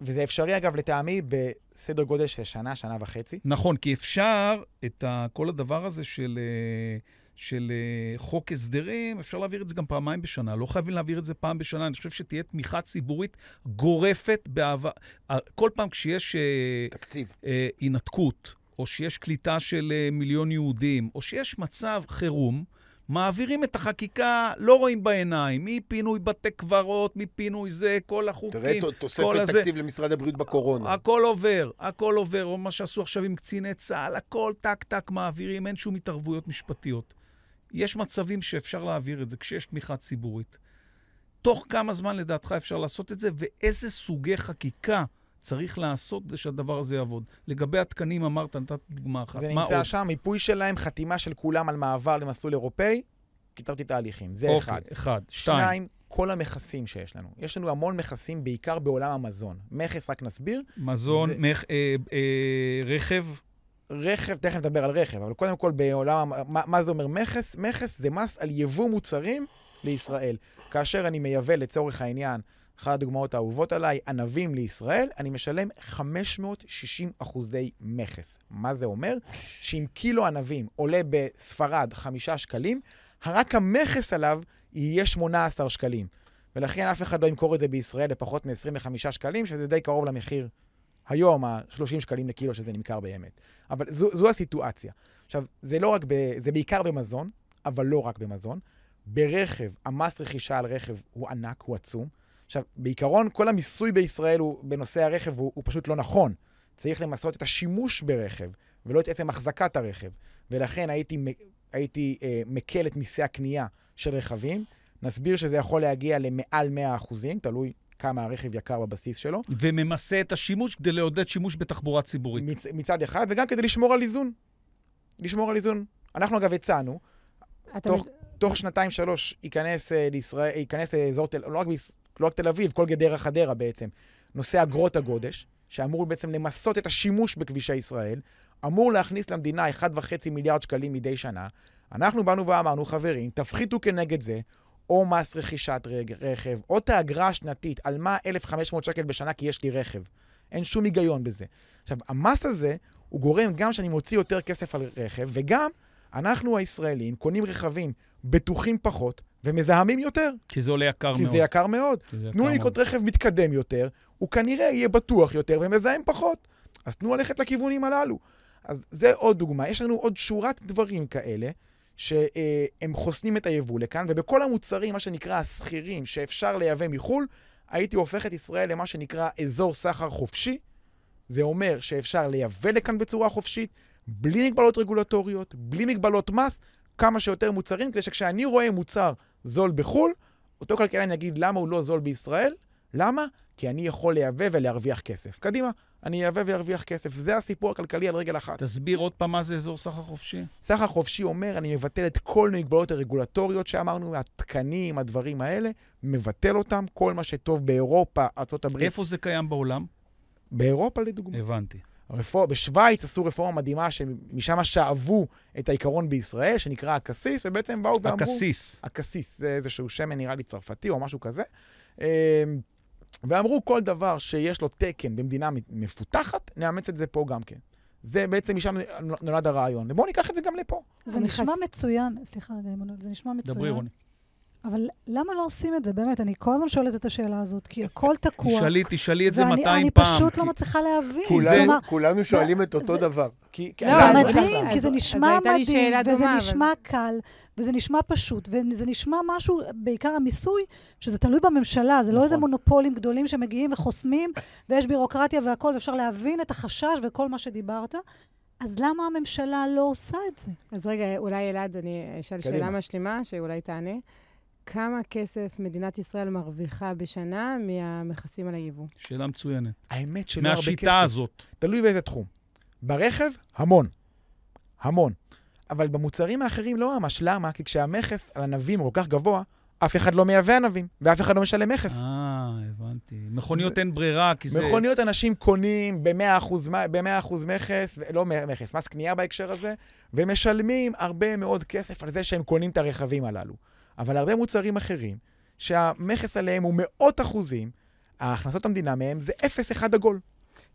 וזה אפשרי, אגב, לטעמי, בסדר גודל של שנה, שנה וחצי. נכון, כי אפשר את ה, כל הדבר הזה של, אה, של אה, חוק הסדרים, אפשר להעביר את זה גם פעמיים בשנה. לא חייבים להעביר את זה פעם בשנה. אני חושב שתהיה תמיכה ציבורית גורפת באהבה. אה, כל פעם כשיש אה, תקציב. אה, הינתקות, או שיש קליטה של מיליון יהודים, או שיש מצב חירום, מעבירים את החקיקה, לא רואים בעיניים, מפינוי בתי קברות, מפינוי זה, כל החוקים. תראה תוספת כל הזה. תקציב למשרד הבריאות בקורונה. הכל עובר, הכל עובר, או מה שעשו עכשיו עם קציני צה"ל, הכל טק-טק מעבירים, אין שום התערבויות משפטיות. יש מצבים שאפשר להעביר את זה כשיש תמיכה ציבורית. תוך כמה זמן לדעתך אפשר לעשות את זה, ואיזה סוגי חקיקה צריך לעשות כדי שהדבר הזה יעבוד. לגבי התקנים, אמרת, נתת דוגמה אחת. זה נמצא עוד? שם, מיפוי שלהם, חתימה של כולם על מעבר למסלול אירופאי, קיצרתי תהליכים. זה אוקיי, אחד. אחד. שתיים. שניים, כל המכסים שיש לנו. יש לנו המון מכסים, בעיקר בעולם המזון. מכס, רק נסביר, מזון, זה- מח, אה, אה, רכב, רכב, תכף נדבר על רכב, אבל קודם כל בעולם, מה, מה זה אומר מכס? מכס זה מס על יבוא מוצרים לישראל. כאשר אני מייבא לצורך העניין, אחת הדוגמאות האהובות עליי, ענבים לישראל, אני משלם 560 אחוזי מכס. מה זה אומר? שאם קילו ענבים עולה בספרד 5 שקלים, רק המכס עליו יהיה 18 שקלים. ולכן אף אחד לא ימכור את זה בישראל בפחות מ-25 שקלים, שזה די קרוב למחיר היום, ה-30 שקלים לקילו שזה נמכר באמת. אבל זו, זו הסיטואציה. עכשיו, זה לא רק, ב, זה בעיקר במזון, אבל לא רק במזון. ברכב, המס רכישה על רכב הוא ענק, הוא עצום. עכשיו, בעיקרון, כל המיסוי בישראל הוא, בנושא הרכב הוא, הוא פשוט לא נכון. צריך למסות את השימוש ברכב, ולא את עצם החזקת הרכב. ולכן הייתי, הייתי אה, מקל את מיסי הקנייה של רכבים. נסביר שזה יכול להגיע למעל 100 אחוזים, תלוי כמה הרכב יקר בבסיס שלו. וממסה את השימוש כדי לעודד שימוש בתחבורה ציבורית. מצ, מצד אחד, וגם כדי לשמור על איזון. לשמור על איזון. אנחנו אגב הצענו, תוך- מד- תוך שנתיים-שלוש ייכנס אה, לישראל, ייכנס לאזור תל, לא רק, ביס, לא רק תל אביב, כל גדרה חדרה בעצם, נושא אגרות הגודש, שאמור בעצם למסות את השימוש בכבישי ישראל, אמור להכניס למדינה 1.5 מיליארד שקלים מדי שנה. אנחנו באנו ואמרנו, חברים, תפחיתו כנגד זה או מס רכישת רכב, או את האגרה השנתית, על מה 1,500 שקל בשנה כי יש לי רכב. אין שום היגיון בזה. עכשיו, המס הזה, הוא גורם גם שאני מוציא יותר כסף על רכב, וגם אנחנו הישראלים קונים רכבים בטוחים פחות ומזהמים יותר, כי זה עולה יקר כי מאוד. זה יקר מאוד. כי זה יקר תנו לי מאוד. לקנות רכב מתקדם יותר, הוא כנראה יהיה בטוח יותר ומזהם פחות. אז תנו ללכת לכיוונים הללו. אז זה עוד דוגמה. יש לנו עוד שורת דברים כאלה, שהם חוסמים את היבוא לכאן, ובכל המוצרים, מה שנקרא השכירים, שאפשר לייבא מחו"ל, הייתי הופך את ישראל למה שנקרא אזור סחר חופשי. זה אומר שאפשר לייבא לכאן בצורה חופשית, בלי מגבלות רגולטוריות, בלי מגבלות מס, כמה שיותר מוצרים, כדי שכשאני רואה מוצר זול בחו"ל, אותו כלכלן יגיד למה הוא לא זול בישראל. למה? כי אני יכול לייבא ולהרוויח כסף. קדימה, אני אייבא וארוויח כסף. זה הסיפור הכלכלי על רגל אחת. תסביר עוד פעם מה זה אזור סחר חופשי. סחר חופשי אומר, אני מבטל את כל המגבלות הרגולטוריות שאמרנו, התקנים, הדברים האלה, מבטל אותם. כל מה שטוב באירופה, ארה"ב, איפה זה קיים בעולם? באירופה לדוגמה. הבנתי. הרפור... בשוויץ עשו רפורמה מדהימה, שמשם שאבו את העיקרון בישראל, שנקרא הקסיס, ובעצם באו ואמרו... הקסיס. הקסיס, זה איזשהו שמן נראה לי צרפתי או משהו כזה. אמ, ואמרו כל דבר שיש לו תקן במדינה מפותחת, נאמץ את זה פה גם כן. זה בעצם משם נולד הרעיון. ובואו ניקח את זה גם לפה. זה נשמע מצוין, סליחה רגע, עמנואל, זה נשמע מצוין. דברי, רוני. אבל למה לא עושים את זה? באמת, אני כל הזמן שואלת את השאלה הזאת, כי הכל תקוע. תשאלי, תשאלי את זה ואני 200 אני פעם. פשוט לא מצליחה להבין. כולנו- כלומר, כולנו שואלים את אותו דבר. כי... לא, זה מדהים, אז- כי זה נשמע מדהים, וזה דומה, אבל- נשמע קל, וזה נשמע פשוט, וזה נשמע משהו, בעיקר המיסוי, שזה תלוי בממשלה, זה לא איזה נכון. מונופולים גדולים שמגיעים וחוסמים, ויש בירוקרטיה והכול, ואפשר להבין את החשש וכל מה שדיברת. אז למה הממשלה לא עושה את זה? אז רגע, אולי אלעד, אני אשאל. שאלה משלימה, שאולי תענה. כמה כסף מדינת ישראל מרוויחה בשנה מהמכסים על היבוא? שאלה מצוינת. האמת שלא הרבה כסף. מהשיטה הזאת. תלוי באיזה תחום. ברכב, המון. המון. אבל במוצרים האחרים לא ממש. למה? כי כשהמכס על ענבים הוא כל כך גבוה, אף אחד לא מייבא ענבים, ואף אחד לא משלם מכס. אה, הבנתי. מכוניות אין ברירה, כי זה... מכוניות אנשים קונים ב-100% ב-100% מכס, לא מכס, מס קנייה בהקשר הזה, ומשלמים הרבה מאוד כסף על זה שהם קונים את הרכבים הללו. אבל הרבה מוצרים אחרים, שהמכס עליהם הוא מאות אחוזים, ההכנסות המדינה מהם זה אפס אחד עגול.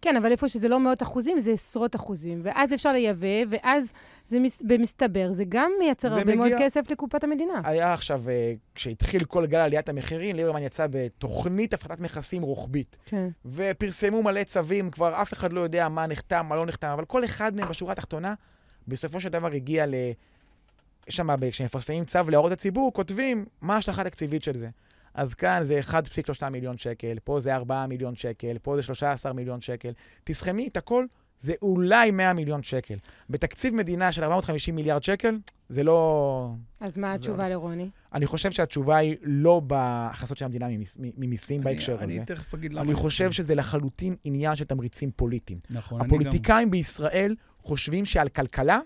כן, אבל איפה שזה לא מאות אחוזים, זה עשרות אחוזים. ואז אפשר לייבא, ואז זה מס, במסתבר, זה גם מייצר זה הרבה מאוד מגיע- כסף לקופת המדינה. היה עכשיו, אה, כשהתחיל כל גל עליית המחירים, ליברמן יצא בתוכנית הפחתת מכסים רוחבית. כן. ופרסמו מלא צווים, כבר אף אחד לא יודע מה נחתם, מה לא נחתם, אבל כל אחד מהם בשורה התחתונה, בסופו של דבר הגיע ל... יש שם, כשמפרסמים צו להערות הציבור, כותבים מה ההשלכה התקציבית של זה. אז כאן זה 1.3 מיליון שקל, פה זה 4 מיליון שקל, פה זה 13 מיליון שקל. תסכמי את הכל, זה אולי 100 מיליון שקל. בתקציב מדינה של 450 מיליארד שקל, זה לא... אז מה התשובה לרוני? אני חושב שהתשובה היא לא בהכנסות של המדינה ממיס- ממיסים אני- בהקשר הזה. אני תכף אגיד למה. אני חושב שזה לחלוטין עניין של תמריצים פוליטיים. נכון, אני גם... הפוליטיקאים בישראל חושבים שעל כלכלה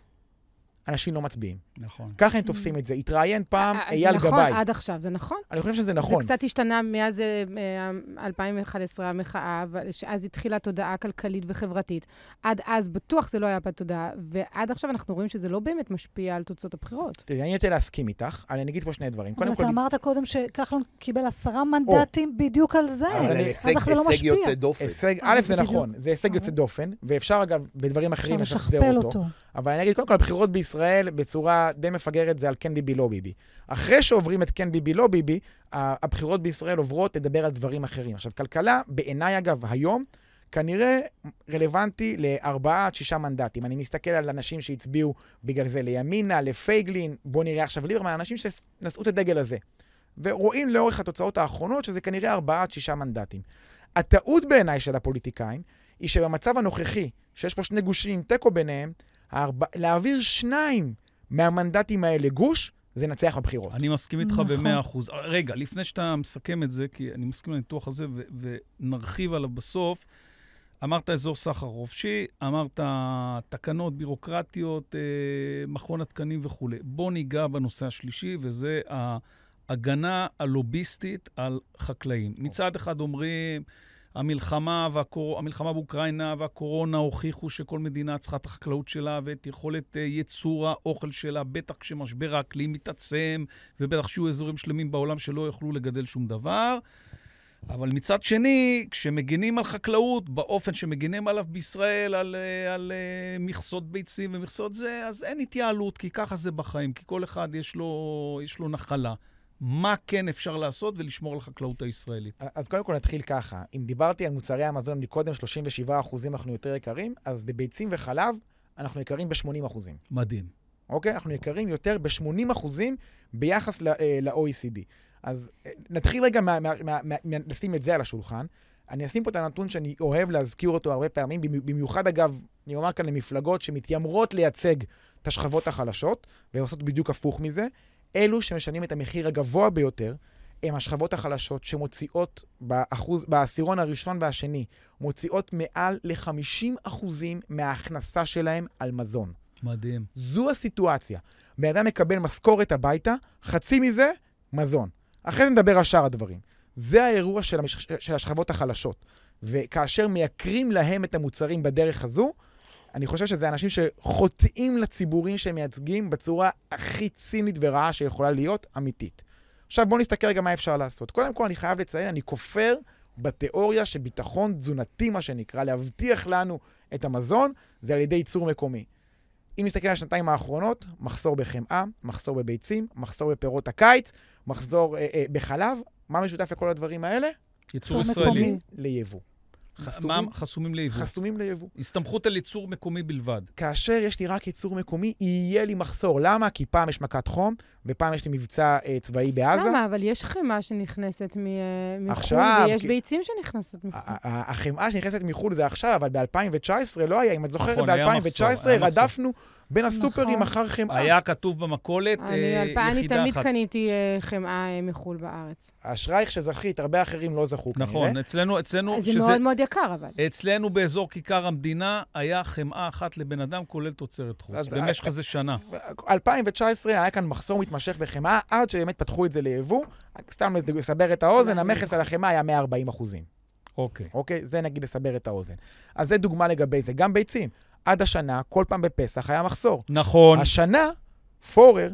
אנשים לא מצביעים. נכון. ככה הם תופסים את זה. התראיין פעם אה, אייל זה נכון גבאי. עד עכשיו, זה נכון. אני חושב שזה נכון. זה קצת השתנה מאז אה, 2011, המחאה, אבל שאז התחילה תודעה כלכלית וחברתית. עד אז בטוח זה לא היה בתודעה, ועד עכשיו אנחנו רואים שזה לא באמת משפיע על תוצאות הבחירות. תראי, אני רוצה להסכים איתך, אני אגיד פה שני דברים. אבל קודם כל, אתה אמרת קודם שכחלון קיבל עשרה מנדטים בדיוק על זה. אבל אז זה לא הישג? יוצא דופן. אה, א', זה. נכון, זה הישג יוצא דופן, ואפשר אגב, בדברים אחרים לשחזר. אותו. אבל אני אגיד, קודם כל, הבחירות בישראל בצורה די מפגרת זה על כן ביבי, לא ביבי. אחרי שעוברים את כן ביבי, לא ביבי, הבחירות בישראל עוברות לדבר על דברים אחרים. עכשיו, כלכלה, בעיניי אגב, היום, כנראה רלוונטי לארבעה עד שישה מנדטים. אני מסתכל על אנשים שהצביעו בגלל זה לימינה, לפייגלין, בוא נראה עכשיו ליברמן, אנשים שנשאו את הדגל הזה. ורואים לאורך התוצאות האחרונות שזה כנראה ארבעה עד שישה מנדטים. הטעות בעיניי של הפוליטיקאים היא שבמצב הנוכחי, שיש פה שני גושים עם תיקו ביניהם, הארבע, להעביר שניים מהמנדטים האלה גוש, זה ינצח בבחירות. אני מסכים איתך נכון. במאה אחוז. רגע, לפני שאתה מסכם את זה, כי אני מסכים לניתוח הזה, ונרחיב עליו בסוף, אמרת אזור סחר חופשי, אמרת תקנות בירוקרטיות, אה, מכון התקנים וכולי. בוא ניגע בנושא השלישי, וזה ההגנה הלוביסטית על חקלאים. מצד אחד אומרים, המלחמה, והקור... המלחמה באוקראינה והקורונה הוכיחו שכל מדינה צריכה את החקלאות שלה ואת יכולת אה, ייצור האוכל שלה, בטח כשמשבר האקלים מתעצם, ובטח שיהיו אזורים שלמים בעולם שלא יוכלו לגדל שום דבר. אבל מצד שני, כשמגינים על חקלאות באופן שמגינים עליו בישראל, על, אה, על אה, מכסות ביצים ומכסות זה, אז אין התייעלות, כי ככה זה בחיים, כי כל אחד יש לו, יש לו נחלה. מה כן אפשר לעשות ולשמור על החקלאות הישראלית? אז קודם כל נתחיל ככה. אם דיברתי על מוצרי המזון מקודם, 37 אחוזים אנחנו יותר יקרים, אז בביצים וחלב אנחנו יקרים ב-80 אחוזים. מדהים. אוקיי? אנחנו יקרים יותר ב-80 אחוזים ביחס ל- אה, ל-OECD. אז אה, נתחיל רגע מה- מה- מה- מה- מה- לשים את זה על השולחן. אני אשים פה את הנתון שאני אוהב להזכיר אותו הרבה פעמים, במ- במיוחד אגב, אני אומר כאן למפלגות שמתיימרות לייצג את השכבות החלשות, ועושות בדיוק הפוך מזה. אלו שמשלמים את המחיר הגבוה ביותר, הם השכבות החלשות שמוציאות באחוז, בעשירון הראשון והשני, מוציאות מעל ל-50 אחוזים מההכנסה שלהם על מזון. מדהים. זו הסיטואציה. בן אדם מקבל משכורת הביתה, חצי מזה, מזון. אחרי זה נדבר על שאר הדברים. זה האירוע של, המש... של השכבות החלשות. וכאשר מייקרים להם את המוצרים בדרך הזו, אני חושב שזה אנשים שחוטאים לציבורים שהם מייצגים בצורה הכי צינית ורעה שיכולה להיות, אמיתית. עכשיו בואו נסתכל רגע מה אפשר לעשות. קודם כל, אני חייב לציין, אני כופר בתיאוריה שביטחון תזונתי, מה שנקרא, להבטיח לנו את המזון, זה על ידי ייצור מקומי. אם נסתכל על השנתיים האחרונות, מחסור בחמאה, מחסור בביצים, מחסור בפירות הקיץ, מחסור אה, אה, בחלב, מה משותף לכל הדברים האלה? ייצור ישראלי. מקומי. מה חסומים, חסומים ליבוא? חסומים ליבוא. הסתמכות על ייצור מקומי בלבד. כאשר יש לי רק ייצור מקומי, יהיה לי מחסור. למה? כי פעם יש מכת חום, ופעם יש לי מבצע אה, צבאי בעזה. למה? אבל יש חמאה שנכנסת אה, מחו"ל, עכשיו, ויש כי- ביצים שנכנסות מחו"ל. החמאה שנכנסת מחו"ל זה עכשיו, אבל ב-2019 לא היה. אם את זוכרת, נכון, היה ב-2019 מחסור, היה מחסור. רדפנו בין הסופרים נכון. אחר חמאה. היה כתוב במכולת אני אה, אלפ- אני יחידה תמיד אחת. קניתי אה, חמאה אה, מחו"ל בארץ. אשרייך שזכית, הרבה אחרים לא זכו כנראה. נכון, אצלנו, אצלנו, אז זה מאוד מאוד יקר, אבל. אצלנו באזור כיכר המדינה היה חמאה אחת לבן אדם, כולל תוצרת חוץ, במשך איזה שנה. 2019 היה כאן מחסור מתמשך בחמאה, עד שבאמת פתחו את זה ליבוא. סתם לסבר את האוזן. המכס על החמאה היה 140 אחוזים. אוקיי. אוקיי? זה נגיד לסבר את האוזן. אז זה דוגמה לגבי זה. גם ביצים. עד השנה, כל פעם בפסח היה מחסור. נכון, השנה, פורר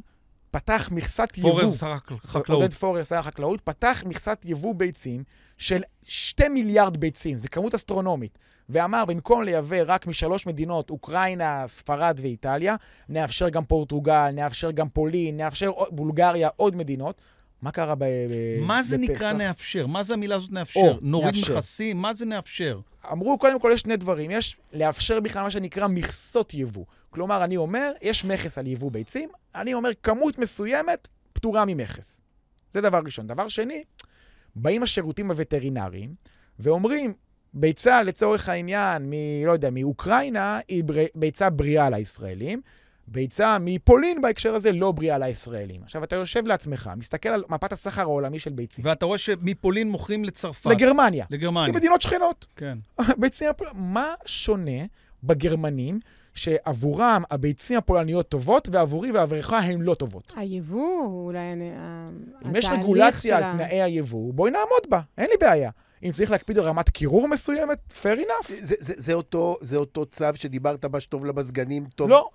פתח מכסת יבוא. פורר שר החקלאות. עודד פורר, שר החקלאות, פתח מכסת יבוא ביצים של 2 מיליארד ביצים, זו כמות אסטרונומית. ואמר, במקום לייבא רק משלוש מדינות, אוקראינה, ספרד ואיטליה, נאפשר גם פורטוגל, נאפשר גם פולין, נאפשר בולגריה, עוד מדינות. מה קרה ב- מה זה בפסח? נקרא נאפשר? מה זה המילה הזאת נאפשר? או, נוריד. מכסים? מה זה נאפשר? אמרו, קודם כל, יש שני דברים. יש לאפשר בכלל מה שנקרא מכסות יבוא. כלומר, אני אומר, יש מכס על יבוא ביצים, אני אומר, כמות מסוימת פטורה ממכס. זה דבר ראשון. דבר שני, באים השירותים הווטרינריים ואומרים, ביצה, לצורך העניין, מ... לא יודע, מאוקראינה, היא בר... ביצה בריאה לישראלים, ביצה מפולין בהקשר הזה לא בריאה לישראלים. עכשיו, אתה יושב לעצמך, מסתכל על מפת הסחר העולמי של ביצים. ואתה רואה שמפולין מוכרים לצרפת. לגרמניה. לגרמניה. עם מדינות שכנות. כן. ביצים, הפול- מה שונה בגרמנים, שעבורם הביצים הפולניות טובות, ועבורי ועבורך הן לא טובות. היבוא, אולי אני- ה- אם יש רגולציה של על תנאי היבוא, בואי נעמוד בה, אין לי בעיה. אם צריך להקפיד על רמת קירור מסוימת, fair enough. זה, זה, זה, אותו, זה אותו צו שדיברת מה שטוב למזגנים, טוב... לא,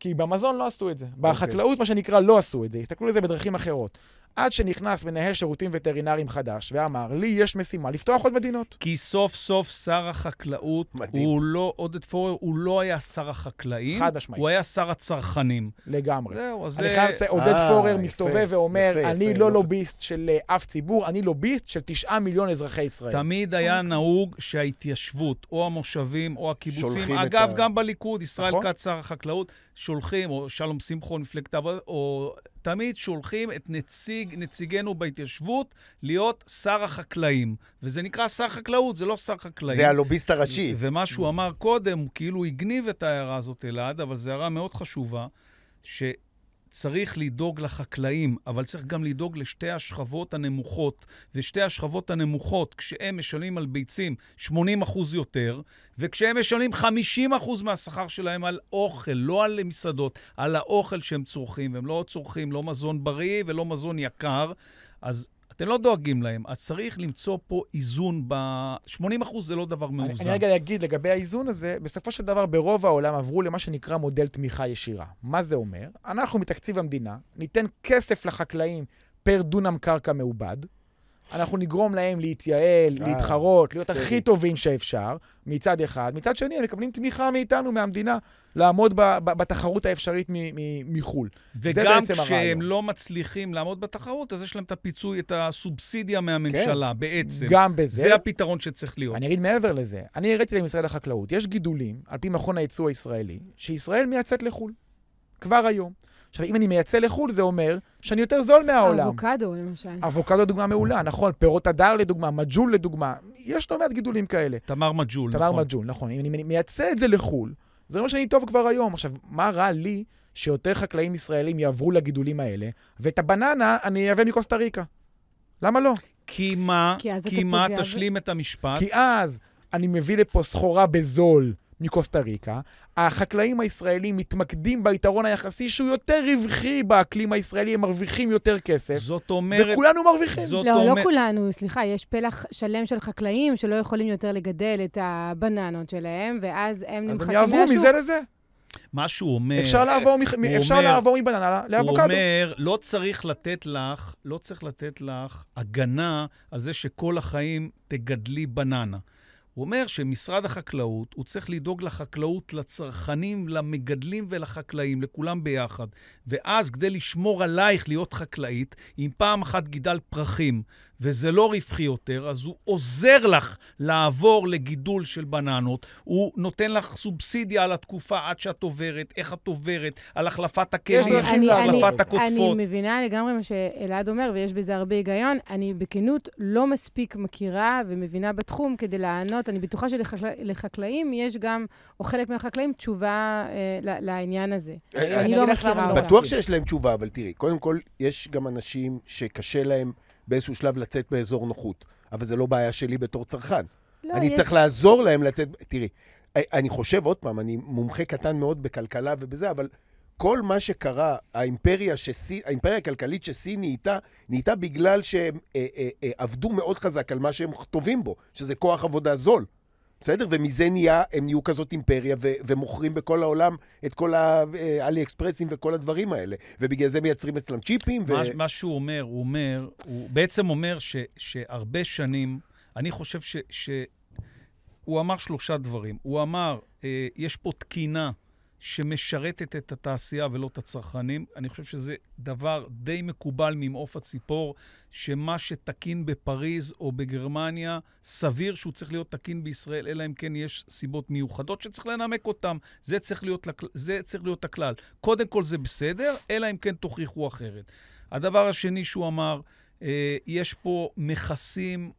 כי במזון לא עשו את זה. אוקיי. בחקלאות, מה שנקרא, לא עשו את זה. הסתכלו על זה בדרכים אחרות. עד שנכנס מנהל שירותים וטרינריים חדש ואמר, לי יש משימה לפתוח עוד מדינות. כי סוף סוף שר החקלאות, מדהים. הוא לא, עודד פורר, הוא לא היה שר החקלאים, חד משמעית. הוא היה שר הצרכנים. לגמרי. זהו, אז אני זה... חייב לציין, עודד אה, פורר יפה, מסתובב ואומר, יפה, אני יפה, לא לא- לוביסט של אה, אף ציבור, אני לוביסט של תשעה מיליון אזרחי ישראל. תמיד היה נהוג שההתיישבות, או המושבים או הקיבוצים, אגב, ה- גם בליכוד, ישראל נכון. כץ, שר החקלאות, שולחים, או שלום שמחון, מפלגת העבודה, או תמיד שולחים את נציג, נציגנו בהתיישבות להיות שר החקלאים. וזה נקרא שר חקלאות, זה לא שר חקלאים. זה הלוביסט הראשי. ומה שהוא אמר קודם, הוא כאילו הגניב את ההערה הזאת, אלעד, אבל זו הערה מאוד חשובה, שצריך לדאוג לחקלאים, אבל צריך גם לדאוג לשתי השכבות הנמוכות. ושתי השכבות הנמוכות, כשהם משלמים על ביצים 80 אחוז יותר, וכשהם משלמים 50 אחוז מהשכר שלהם על אוכל, לא על מסעדות, על האוכל שהם צורכים, והם לא צורכים לא מזון בריא ולא מזון יקר, אז אתם לא דואגים להם. אז צריך למצוא פה איזון ב... 80 אחוז זה לא דבר אני, מאוזן. אני רגע אגיד לגבי האיזון הזה, בסופו של דבר ברוב העולם עברו למה שנקרא מודל תמיכה ישירה. מה זה אומר? אנחנו מתקציב המדינה ניתן כסף לחקלאים פר דונם קרקע מעובד, אנחנו נגרום להם להתייעל, אה, להתחרות, להיות. הכי טובים שאפשר, מצד אחד. מצד שני, הם מקבלים תמיכה מאיתנו, מהמדינה, לעמוד ב- ב- בתחרות האפשרית מ- מ- מחו"ל. וגם כשהם הרעיון. לא מצליחים לעמוד בתחרות, אז יש להם את הפיצוי, את הסובסידיה מהממשלה, בעצם. גם בזה. זה הפתרון שצריך להיות. אני אגיד מעבר לזה, אני הראיתי למשרד החקלאות, יש גידולים, על פי מכון הייצוא הישראלי, שישראל מייצאת לחו"ל. כבר היום. עכשיו, אם אני מייצא לחו"ל, זה אומר שאני יותר זול מהעולם. אבוקדו, למשל. אבוקדו דוגמה מעולה, נכון, פירות הדר לדוגמה, מג'ול לדוגמה, יש לא מעט גידולים כאלה. תמר מג'ול, תמר נכון. מג'ול, נכון. אם אני מייצא את זה לחו"ל, זה אומר שאני טוב כבר היום. עכשיו, מה רע לי שיותר חקלאים ישראלים יעברו לגידולים האלה, ואת הבננה אני אייבא מקוסטה ריקה? למה לא? כי מה, כי מה, תשלים את המשפט. כי אז אני מביא לפה סחורה בזול מקוסטה ריקה, החקלאים הישראלים מתמקדים ביתרון היחסי שהוא יותר רווחי באקלים הישראלי, הם מרוויחים יותר כסף, זאת אומרת, וכולנו מרוויחים. זאת לא, לא אומרת, כולנו, סליחה, יש פלח שלם של חקלאים שלא יכולים יותר לגדל את הבננות שלהם, ואז הם אז הם נמחקים יעברו מהשוק. מזה לזה. מה שהוא אומר, אפשר לעבור מ- הוא אפשר אומר- לעבור מבננה הוא לאבוקדו. אומר, לא צריך לתת לך, לא צריך לתת לך הגנה על זה שכל החיים תגדלי בננה. הוא אומר שמשרד החקלאות, הוא צריך לדאוג לחקלאות, לצרכנים, למגדלים ולחקלאים, לכולם ביחד. ואז, כדי לשמור עלייך להיות חקלאית, אם פעם אחת גידל פרחים וזה לא רווחי יותר, אז הוא עוזר לך לעבור לגידול של בננות. הוא נותן לך סובסידיה על התקופה עד שאת עוברת, איך את עוברת, על החלפת יש הכלים, לעבור החלפת. הקוטפות. אני מבינה לגמרי מה שאלעד אומר, ויש בזה הרבה היגיון. אני בכנות לא מספיק מכירה ומבינה בתחום כדי לענות. אני בטוחה שלחקלאים יש גם, או חלק מהחקלאים, תשובה אה, לעניין הזה. אה, אני אני לא מכירה אותה. בטוח שיש להם תשובה, אבל תראי, קודם כל, יש גם אנשים שקשה להם באיזשהו שלב לצאת באזור נוחות, אבל זה לא בעיה שלי בתור צרכן. לא, אני יש- צריך לעזור להם לצאת... תראי, אני חושב, עוד פעם, אני מומחה קטן מאוד בכלכלה ובזה, אבל כל מה שקרה, האימפריה, שסין, האימפריה הכלכלית שסין נהייתה, נהייתה בגלל שהם אה, אה, אה, עבדו מאוד חזק על מה שהם טובים בו, שזה כוח עבודה זול. בסדר? ומזה נהיה, הם נהיו כזאת אימפריה, ו- ומוכרים בכל העולם את כל האלי אקספרסים וכל הדברים האלה. ובגלל זה מייצרים אצלם צ'יפים, ו... מה, מה שהוא אומר, הוא אומר, הוא בעצם אומר ש, שהרבה שנים, אני חושב ש, ש... הוא אמר שלושה דברים. הוא אמר, אה, יש פה תקינה שמשרתת את התעשייה ולא את הצרכנים. אני חושב שזה דבר די מקובל ממעוף הציפור, שמה שתקין בפריז או בגרמניה, סביר שהוא צריך להיות תקין בישראל, אלא אם כן יש סיבות מיוחדות שצריך לנמק אותן. זה זה צריך להיות הכלל. קודם כל זה בסדר, אלא אם כן תוכיחו אחרת. הדבר השני שהוא אמר, אה, יש פה מכסים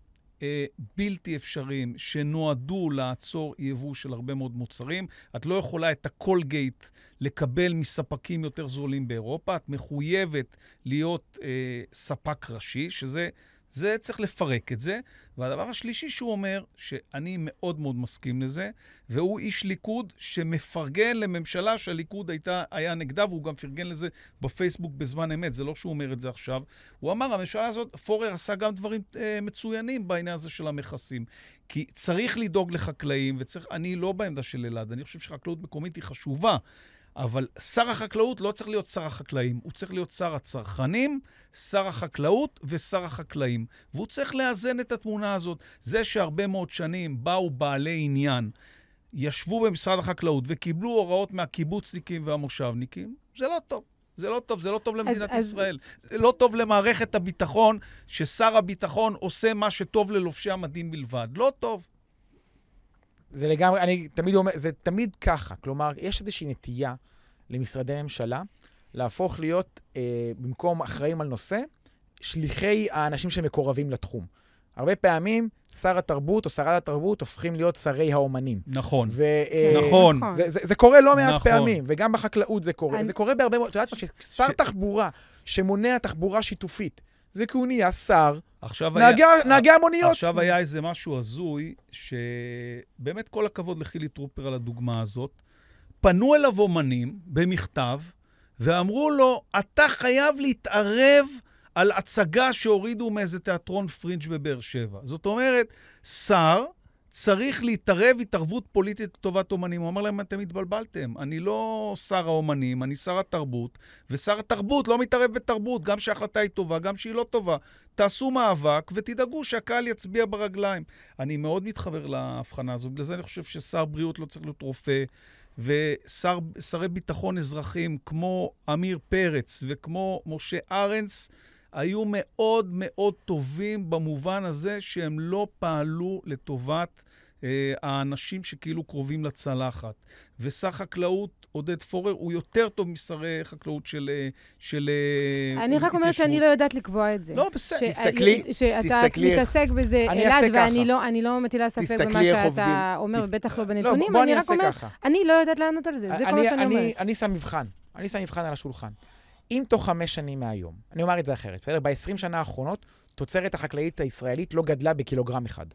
בלתי אפשריים שנועדו לעצור יבוא של הרבה מאוד מוצרים. את לא יכולה את הקולגייט לקבל מספקים יותר זולים באירופה, את מחויבת להיות אה, ספק ראשי, שזה זה צריך לפרק את זה. והדבר השלישי שהוא אומר, שאני מאוד מאוד מסכים לזה, והוא איש ליכוד שמפרגן לממשלה שהליכוד הייתה, היה נגדה, והוא גם פרגן לזה בפייסבוק בזמן אמת, זה לא שהוא אומר את זה עכשיו. הוא אמר, הממשלה הזאת, פורר עשה גם דברים אה, מצוינים בעניין הזה של המכסים. כי צריך לדאוג לחקלאים, וצריך, אני לא בעמדה של אלעד, אני חושב שחקלאות מקומית היא חשובה. אבל שר החקלאות לא צריך להיות שר החקלאים, הוא צריך להיות שר הצרכנים, שר החקלאות ושר החקלאים. והוא צריך לאזן את התמונה הזאת. זה שהרבה מאוד שנים באו בעלי עניין, ישבו במשרד החקלאות וקיבלו הוראות מהקיבוצניקים והמושבניקים, זה לא טוב. זה לא טוב, זה לא טוב למדינת אז- ישראל. זה לא טוב למערכת הביטחון, ששר הביטחון עושה מה שטוב ללובשי המדים בלבד. לא טוב. זה לגמרי, אני תמיד אומר, זה תמיד ככה. כלומר, יש איזושהי נטייה למשרדי ממשלה להפוך להיות, אה, במקום אחראים על נושא, שליחי האנשים שמקורבים לתחום. הרבה פעמים שר התרבות או שרת התרבות הופכים להיות שרי האומנים. נכון. ו, אה, נכון. זה, זה, זה קורה לא מעט נכון. פעמים, וגם בחקלאות זה קורה. אני- זה קורה בהרבה מאוד, את יודעת מה, ששר ש- תחבורה שמונע תחבורה שיתופית, זה כי הוא נהיה שר, נהגי המוניות. עכשיו היה איזה משהו הזוי, שבאמת כל הכבוד לחילי טרופר על הדוגמה הזאת. פנו אליו אומנים במכתב, ואמרו לו, אתה חייב להתערב על הצגה שהורידו מאיזה תיאטרון פרינג' בבאר שבע. זאת אומרת, שר צריך להתערב התערבות פוליטית לטובת אומנים. הוא אמר להם, אתם התבלבלתם, אני לא שר האומנים, אני שר התרבות, ושר התרבות לא מתערב בתרבות, גם שההחלטה היא טובה, גם שהיא לא טובה. תעשו מאבק ותדאגו שהקהל יצביע ברגליים. אני מאוד מתחבר להבחנה הזו, בגלל זה אני חושב ששר בריאות לא צריך להיות רופא, ושרי ביטחון אזרחים כמו עמיר פרץ וכמו משה ארנס, היו מאוד מאוד טובים במובן הזה שהם לא פעלו לטובת אה, האנשים שכאילו קרובים לצלחת. ושר חקלאות, עודד פורר, הוא יותר טוב משרי חקלאות של... אה, של אה, אני רק אומרת. שאני לא יודעת לקבוע את זה. לא, בסדר. ש- תסתכלי- שאתה תסתכלי איך- מתעסק בזה, אלעד, ואני. לא, אני לא מטילה ספק במה שאתה עובדים. אומר, תס- בטח לא לא, בנתונים, אני רק אומרת. אני לא יודעת לענות על זה, זה כל מה שאני אני, אומרת. אני שם מבחן. אני שם מבחן על השולחן. אם תוך חמש שנים מהיום, אני אומר את זה אחרת, בסדר? ב-20 שנה האחרונות, תוצרת החקלאית הישראלית לא גדלה בקילוגרם אחד.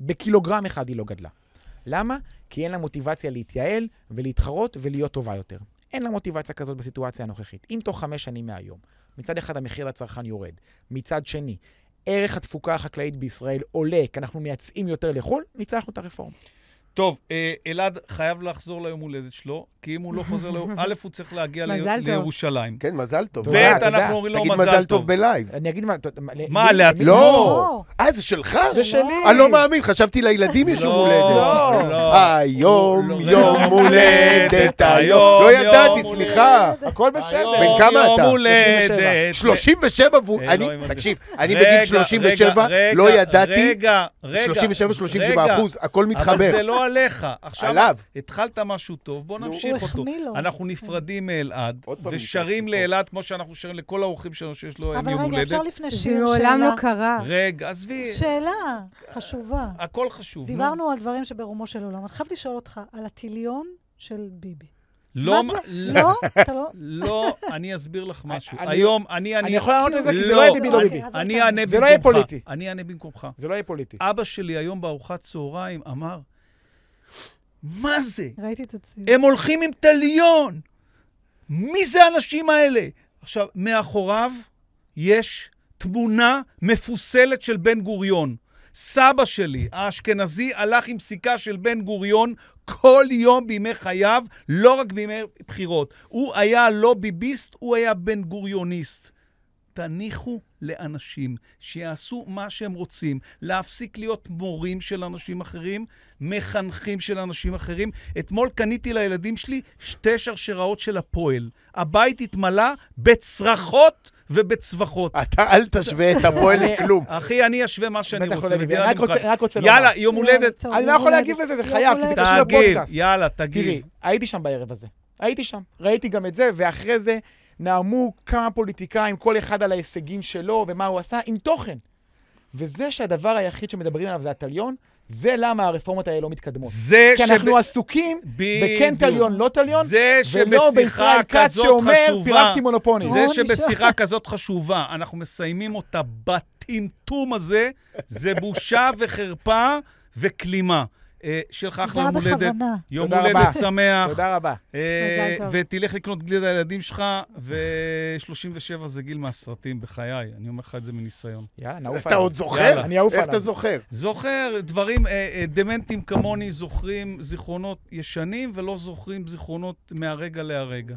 בקילוגרם אחד היא לא גדלה. למה? כי אין לה מוטיבציה להתייעל ולהתחרות ולהיות טובה יותר. אין לה מוטיבציה כזאת בסיטואציה הנוכחית. אם תוך חמש שנים מהיום, מצד אחד המחיר לצרכן יורד, מצד שני, ערך התפוקה החקלאית בישראל עולה, כי אנחנו מייצאים יותר לחו"ל, ניצחנו את הרפורמה. טוב, אה, אלעד חייב לחזור ליום הולדת שלו, כי אם הוא לא חוזר ליום... א', הוא צריך להגיע לי- מזל טוב. לירושלים. כן, מזל טוב. ב'. אנחנו אומרים לו תגיד מזל טוב. בלייב. אני אגיד מה... מה, לעצמו? לא! אה, זה שלך? זה שלי. אני לא מאמין, חשבתי לילדים יש יום לא, הולדת. לא. היום לא, יום רגע. הולדת היום. היום לא ידעתי, יום סליחה. הכל בסדר. היום בן כמה יום אתה? הולדת. 37 והוא... תקשיב, אני בגיל 37 רגע, לא ידעתי. רגע, רגע. 37, 37 רגע. אחוז, הכל אבל מתחבר. זה לא עליך. עכשיו, עליו. התחלת משהו טוב, בוא. נמשיך הוא אותו. החמיא לו. אנחנו נפרדים מאלעד, ושרים. לאלעד כמו שאנחנו שרים לכל האורחים שלנו שיש לו אבל יום רגע, הולדת. אפשר לפני זה שיר מעולם שאלה? לא קרה. רגע, עזבי, שאלה חשובה. הכל חשוב. נו. דיברנו על דברים שברומו של עולם. אני חייבת לשאול אותך על הטיליון של ביבי. לא, מה זה? לא, לא? אתה לא? לא, אני אסביר לך משהו. היום, אני... אני יכול לענות לזה כי זה לא. לא יהיה ביבי לא אוקיי, ביבי. אני. אענה זה לא יהיה במקומך. פוליטי. אני אענה במקומך. זה לא יהיה פוליטי. אבא שלי היום בארוחת צהריים אמר, מה זה? ראיתי את הציון. הם הולכים עם טליון! מי זה האנשים האלה? עכשיו, מאחוריו יש תמונה מפוסלת של בן גוריון. סבא שלי, האשכנזי, הלך עם סיכה של בן גוריון כל יום בימי חייו, לא רק בימי בחירות. הוא היה לא ביביסט, הוא היה בן גוריוניסט. תניחו לאנשים שיעשו מה שהם רוצים, להפסיק להיות מורים של אנשים אחרים, מחנכים של אנשים אחרים. אתמול קניתי לילדים שלי שתי שרשראות של הפועל. הבית התמלא בצרחות ובצווחות. אתה אל תשווה את הפועל לכלום. אחי, אני אשווה מה שאני לא רוצה. מדינה רק רוצה- דמוקרטית. אני רק רוצה לומר. יאללה, יום הולדת. אני לא יכול. להגיב לזה, זה חייב, כי זה. קשור תגיב, לפודקאסט. יאללה, תגיב. תראי, הייתי שם בערב הזה. הייתי שם. ראיתי גם את זה, ואחרי זה נאמו כמה פוליטיקאים, כל אחד על ההישגים שלו ומה הוא עשה, עם תוכן. וזה שהדבר היחיד שמדברים עליו זה הטליון, זה למה הרפורמות האלה לא מתקדמות. זה כי אנחנו עסוקים בכן בדיוק. תליון, לא תליון, ולא בישראל כץ כזאת שאומר, חשובה, פירקתי מונופונים. זה או, שבשיחה כזאת חשובה, אנחנו מסיימים אותה בטמטום הזה, זה בושה וחרפה וכלימה. אה, שיהיה לך זה אחלה יום הולדת, בכוונה. יום תודה הולדת. שמח. תודה רבה. אה. ותלך לקנות גלידה לילדים שלך, ו-37 זה גיל מהסרטים, בחיי, אני אומר לך את זה מניסיון. יאללה, נעוף אתה עליו. עוד זוכר? אני אעוף איך עליו. אתה זוכר? זוכר דברים, אה, דמנטים כמוני זוכרים זיכרונות ישנים ולא זוכרים זיכרונות מהרגע להרגע.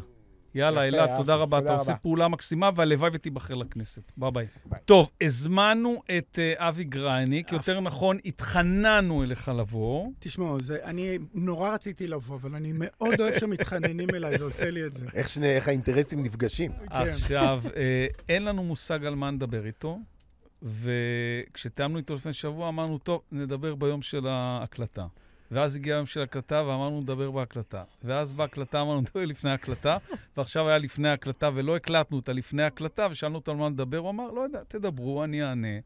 יאללה, אלעד. תודה רבה. אתה תודה עושה רבה. פעולה מקסימה, והלוואי ותיבחר לכנסת. ביי ביי. ביי. טוב, הזמנו את אה, אבי גרייניק, יותר נכון, התחננו אליך לבוא. תשמעו, זה, אני נורא רציתי לבוא, אבל אני מאוד אוהב שמתחננים אליי, זה עושה לי את זה. איך שני, איך האינטרסים נפגשים? כן. עכשיו, אה, אין לנו מושג על מה נדבר איתו, וכשתיאמנו איתו לפני שבוע, אמרנו, טוב, נדבר ביום של ההקלטה. ואז הגיע היום של ההקלטה, ואמרנו, נדבר בהקלטה. ואז בהקלטה אמרנו, נדבר לפני ההקלטה, ועכשיו היה לפני ההקלטה, ולא הקלטנו אותה לפני ההקלטה, ושאלנו אותו על מה נדבר, הוא אמר, לא יודע, תדברו, אני אענה.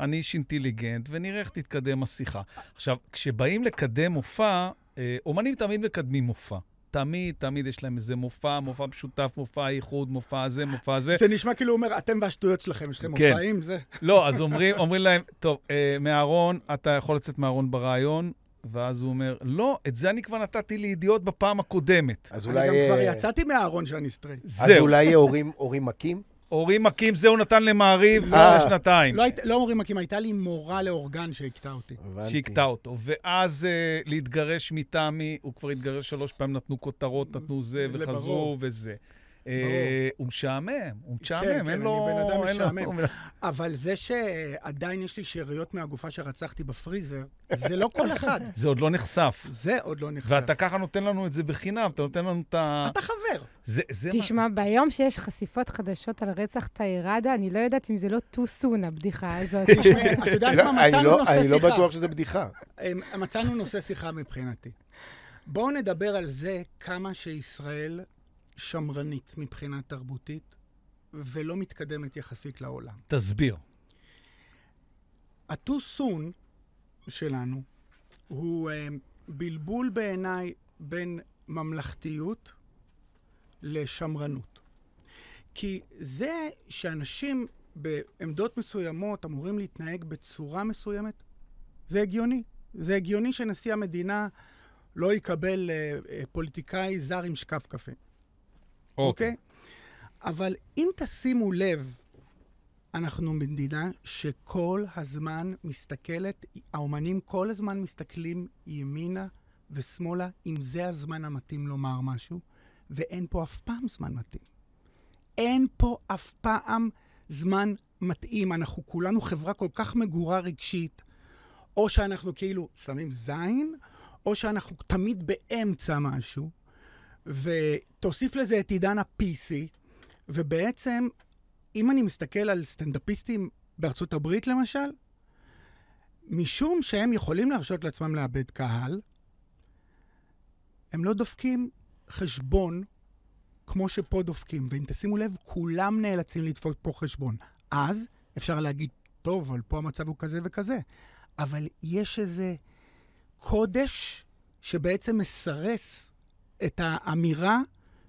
אני איש אינטליגנט, ונראה איך תתקדם השיחה. עכשיו, כשבאים לקדם מופע, אה, אומנים תמיד מקדמים מופע. תמיד, תמיד יש להם איזה מופע, מופע משותף, מופע איחוד, מופע זה, מופע זה. זה נשמע כאילו הוא אומר, אתם והשטויות שלכם, יש לכם כן. מופעים, זה... לא, אז אומרים, אומרים להם, טוב, אה, מהארון, אתה יכול לצאת מהארון ברעיון, ואז הוא אומר, לא, את זה אני כבר נתתי לידיעות בפעם הקודמת. אז אני אולי... גם כבר אה, יצאתי מהארון שאני סטרייט. אז זהו, אולי יהיה הורים- הורים מכים? הורים מכים, זה הוא נתן למעריב אה. לפני שנתיים, לא לא אומרים מכים, הייתה לי מורה לאורגן שהכתה אותי. שהכתה אותו. ואז אה, להתגרש מתמי, הוא כבר התגרש שלוש פעמים, נתנו כותרות, נתנו זה, זה וחזרו. וזה. אה, הוא משעמם, הוא משעמם, כן, אין אני לו... בן אדם אין לו- משעמם. אבל זה שעדיין יש לי שאריות מהגופה שרצחתי בפריזר, זה לא כל אחד. זה עוד לא נחשף. זה עוד לא נחשף. ואתה ככה נותן לנו את זה בחינם, אתה נותן לנו את ה... אתה חבר. זה, זה מה... תשמע, ביום שיש חשיפות חדשות על רצח טיירדה, אני לא יודעת אם זה לא too soon, הבדיחה הזאת. תשמע, את יודעת לא, מה? אני מצאנו לא- נושא אני לא שיחה. בטוח שזה בדיחה. אמ, מצאנו נושא שיחה מבחינתי. בואו נדבר על זה כמה שישראל שמרנית מבחינה תרבותית ולא מתקדמת יחסית לעולם. תסביר. ה-too soon שלנו הוא אמ, בלבול בעיניי בין ממלכתיות לשמרנות. כי זה שאנשים בעמדות מסוימות אמורים להתנהג בצורה מסוימת, זה הגיוני. זה הגיוני שנשיא המדינה לא יקבל אה, אה, פוליטיקאי זר עם שקף קפה. אוקיי? אבל אם תשימו לב, אנחנו מדינה שכל הזמן מסתכלת, האומנים כל הזמן מסתכלים ימינה ושמאלה, אם זה הזמן המתאים לומר משהו, ואין פה אף פעם זמן מתאים. אין פה אף פעם זמן מתאים. אנחנו כולנו חברה כל כך מגורה רגשית, או שאנחנו כאילו שמים זין, או שאנחנו תמיד באמצע משהו, ותוסיף לזה את עידן ה-PC, ובעצם, אם אני מסתכל על סטנדאפיסטים בארצות הברית, למשל, משום שהם יכולים להרשות לעצמם לאבד קהל, הם לא דופקים חשבון כמו שפה דופקים. ואם תשימו לב, כולם נאלצים לדפוק פה חשבון. אז אפשר להגיד, טוב, אבל פה המצב הוא כזה וכזה. אבל יש איזה קודש שבעצם מסרס את האמירה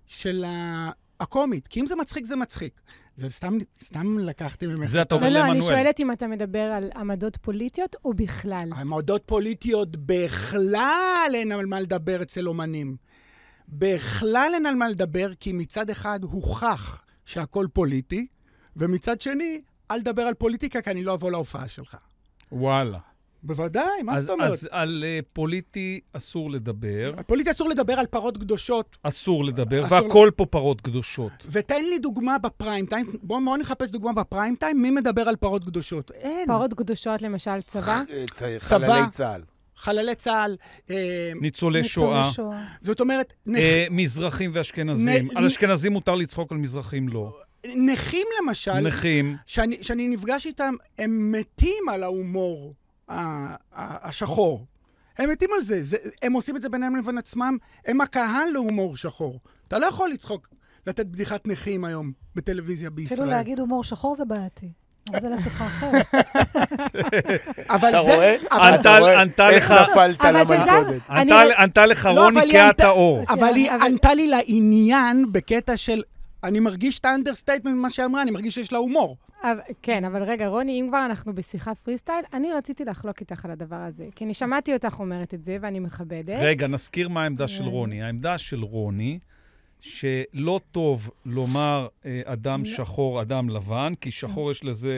של ה- הקומית. כי אם זה מצחיק, זה מצחיק. זה סתם, סתם לקחתי ממך. זה אתה אומר לא, לא, אני לעמנואל. שואלת אם אתה מדבר על עמדות פוליטיות או בכלל. עמדות פוליטיות בכלל אין על מה לדבר אצל אומנים. בכלל אין על מה לדבר, כי מצד אחד הוכח שהכל פוליטי, ומצד שני, אל תדבר על פוליטיקה, כי אני לא אבוא להופעה שלך. וואלה. בוודאי, מה אז, זאת אומרת? אז על uh, פוליטי אסור לדבר, על פוליטי אסור לדבר על פרות קדושות. אסור לדבר, אסור והכל פה פרות קדושות. ותן לי דוגמה בפריים טיים, בואו בוא נחפש דוגמה בפריים טיים, מי מדבר על פרות קדושות? אין. פרות קדושות, למשל צבא. אה, צ- חללי צה"ל. חללי צה"ל, אה, ניצולי שואה. זאת אומרת. אה, מזרחים ואשכנזים. נ- על אשכנזים מותר לצחוק, על מזרחים לא. נכים למשל, נכים, שאני, שאני נפגש איתם, הם מתים על ההומור השחור. הם מתים על זה. זה. הם עושים את זה ביניהם לבין עצמם, הם הקהל להומור שחור. אתה לא יכול לצחוק, לתת בדיחת נכים היום בטלוויזיה בישראל. אפילו להגיד הומור שחור זה בעייתי. אבל זה לשיחה אחרת. אבל אתה זה... אתה רואה ענתה איך נפלת למלכודת? אני- ענתה- לך לא, רוני ענתה- האור. אבל היא אבל- ענתה לי לעניין בקטע של... אני מרגיש את ה understatement ממה שהיא אמרה, אני מרגיש שיש לה הומור. אבל, כן, אבל רגע, רוני, אם כבר אנחנו בשיחה פרי סטייל, אני רציתי לחלוק איתך על הדבר הזה. כי אני שמעתי אותך אומרת את זה, ואני מכבדת. רגע, נזכיר מה העמדה של רגע. רוני. העמדה של רוני, שלא טוב לומר אה, אדם לא. שחור, אדם לבן, כי שחור יש לזה...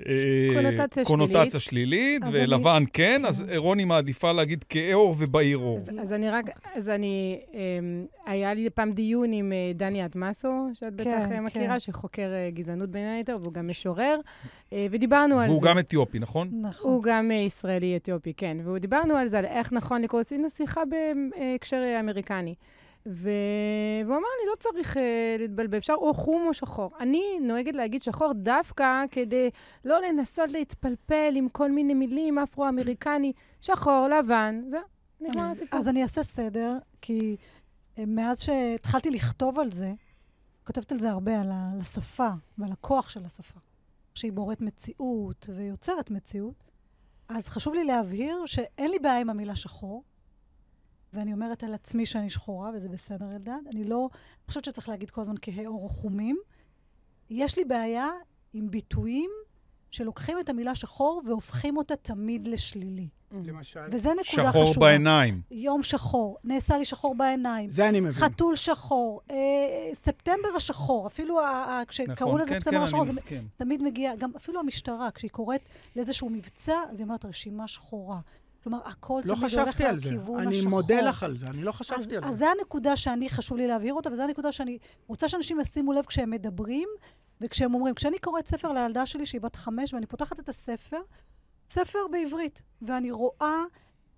אה, קונוטציה קונוטציה שלילית, אז ולבן אני- כן, כן. אז רוני מעדיפה להגיד כהה עור ובהיר עור. אז, אז אני רק, אז אני, אמ, היה לי פעם דיון עם אה, דני אדמסו, שאת בטח כן, אה, מכירה, כן. שחוקר אה, גזענות בין היתר, והוא גם משורר, אה, ודיברנו על זה. והוא גם אתיופי, נכון? נכון. הוא גם אה, ישראלי אתיופי, כן. ודיברנו על זה, על איך נכון לקרוא, עשינו שיחה בהקשר אה, אמריקני. ו... והוא אמר לי, לא צריך uh, להתבלבל, אפשר או חום או שחור. אני נוהגת להגיד שחור דווקא כדי לא לנסות להתפלפל עם כל מיני מילים אפרו-אמריקני, שחור, לבן, זהו, נגמר הסיפור. אז אני אעשה סדר, כי אה, מאז שהתחלתי לכתוב על זה, כותבת על זה הרבה, על ה- על השפה ועל הכוח של השפה, שהיא בוראת מציאות ויוצרת מציאות. אז חשוב לי להבהיר שאין לי בעיה עם המילה שחור, ואני אומרת על עצמי שאני שחורה, וזה בסדר, אלדד. אני לא חושבת שצריך להגיד כל הזמן כהה עור או חומים. יש לי בעיה עם ביטויים שלוקחים את המילה שחור והופכים אותה תמיד לשלילי. למשל. וזה נקודה שחור חשובה. בעיניים. יום שחור, נעשה לי שחור בעיניים. זה אני מבין. חתול שחור, אה, ספטמבר השחור, אפילו ה- ה- כשקראו נכון, לזה כן, ספטמבר כן, השחור, אני זה מסכים. תמיד מגיע, גם אפילו המשטרה, כשהיא קוראת לאיזשהו מבצע, אז היא אומרת רשימה שחורה. כלומר, הכל לא תמיד הולך חשבתי על זה. לכיוון אני השחור. מודה לך על זה, אני לא אז, חשבתי על אז זה. זה הנקודה שאני, חשוב לי להבהיר אותה, וזו הנקודה שאני רוצה שאנשים ישימו לב כשהם מדברים, וכשהם אומרים, כשאני קוראת ספר לילדה שלי, שהיא בת חמש, ואני פותחת את הספר, ספר בעברית, ואני רואה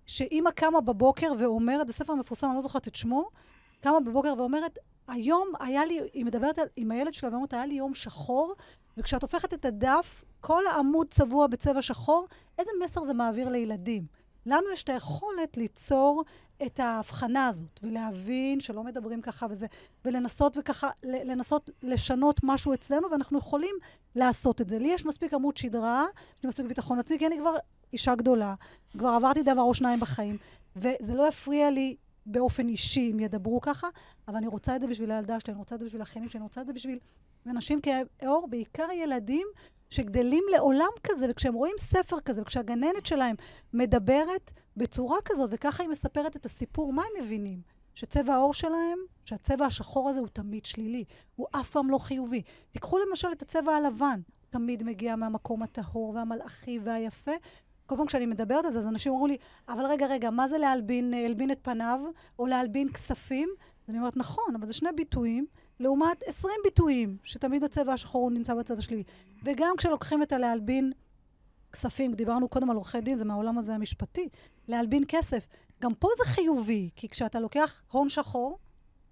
שאימא קמה בבוקר ואומרת, זה ספר מפורסם, אני לא זוכרת את שמו, קמה בבוקר ואומרת, היום היה לי, היא מדברת על, עם הילד שלה ואומרת, היה לי יום שחור, וכשאת הופכת את הדף, כל העמוד צבוע בצבע שחור, איזה מסר זה מעביר לילדים? לנו יש את היכולת ליצור את ההבחנה הזאת, ולהבין שלא מדברים ככה וזה, ולנסות וככה, לנסות לשנות משהו אצלנו, ואנחנו יכולים לעשות את זה. לי יש מספיק עמוד שדרה, יש לי מספיק ביטחון עצמי, כי אני כבר אישה גדולה, כבר עברתי דבר או שניים בחיים, וזה לא יפריע לי באופן אישי אם ידברו ככה, אבל אני רוצה את זה בשביל הילדה שלי, אני רוצה את זה בשביל האחיינים שלי, אני רוצה את זה בשביל אנשים כאור, בעיקר ילדים שגדלים לעולם כזה, וכשהם רואים ספר כזה, וכשהגננת שלהם מדברת בצורה כזאת, וככה היא מספרת את הסיפור, מה הם מבינים? שצבע העור שלהם, שהצבע השחור הזה הוא תמיד שלילי, הוא אף פעם לא חיובי. תיקחו למשל את הצבע הלבן, תמיד מגיע מהמקום הטהור והמלאכי והיפה. כל פעם כשאני מדברת על זה, אז אנשים אומרים לי, אבל רגע, רגע, מה זה להלבין, להלבין את פניו, או להלבין כספים? אז אני אומרת, נכון, אבל זה שני ביטויים, לעומת 20 ביטויים, שתמיד הצבע השחור הוא נמצא בצד השלילי. וגם כשלוקחים את הלהלבין כספים, דיברנו קודם על עורכי דין, זה מהעולם הזה המשפטי, להלבין כסף. גם פה זה חיובי, כי כשאתה לוקח הון שחור,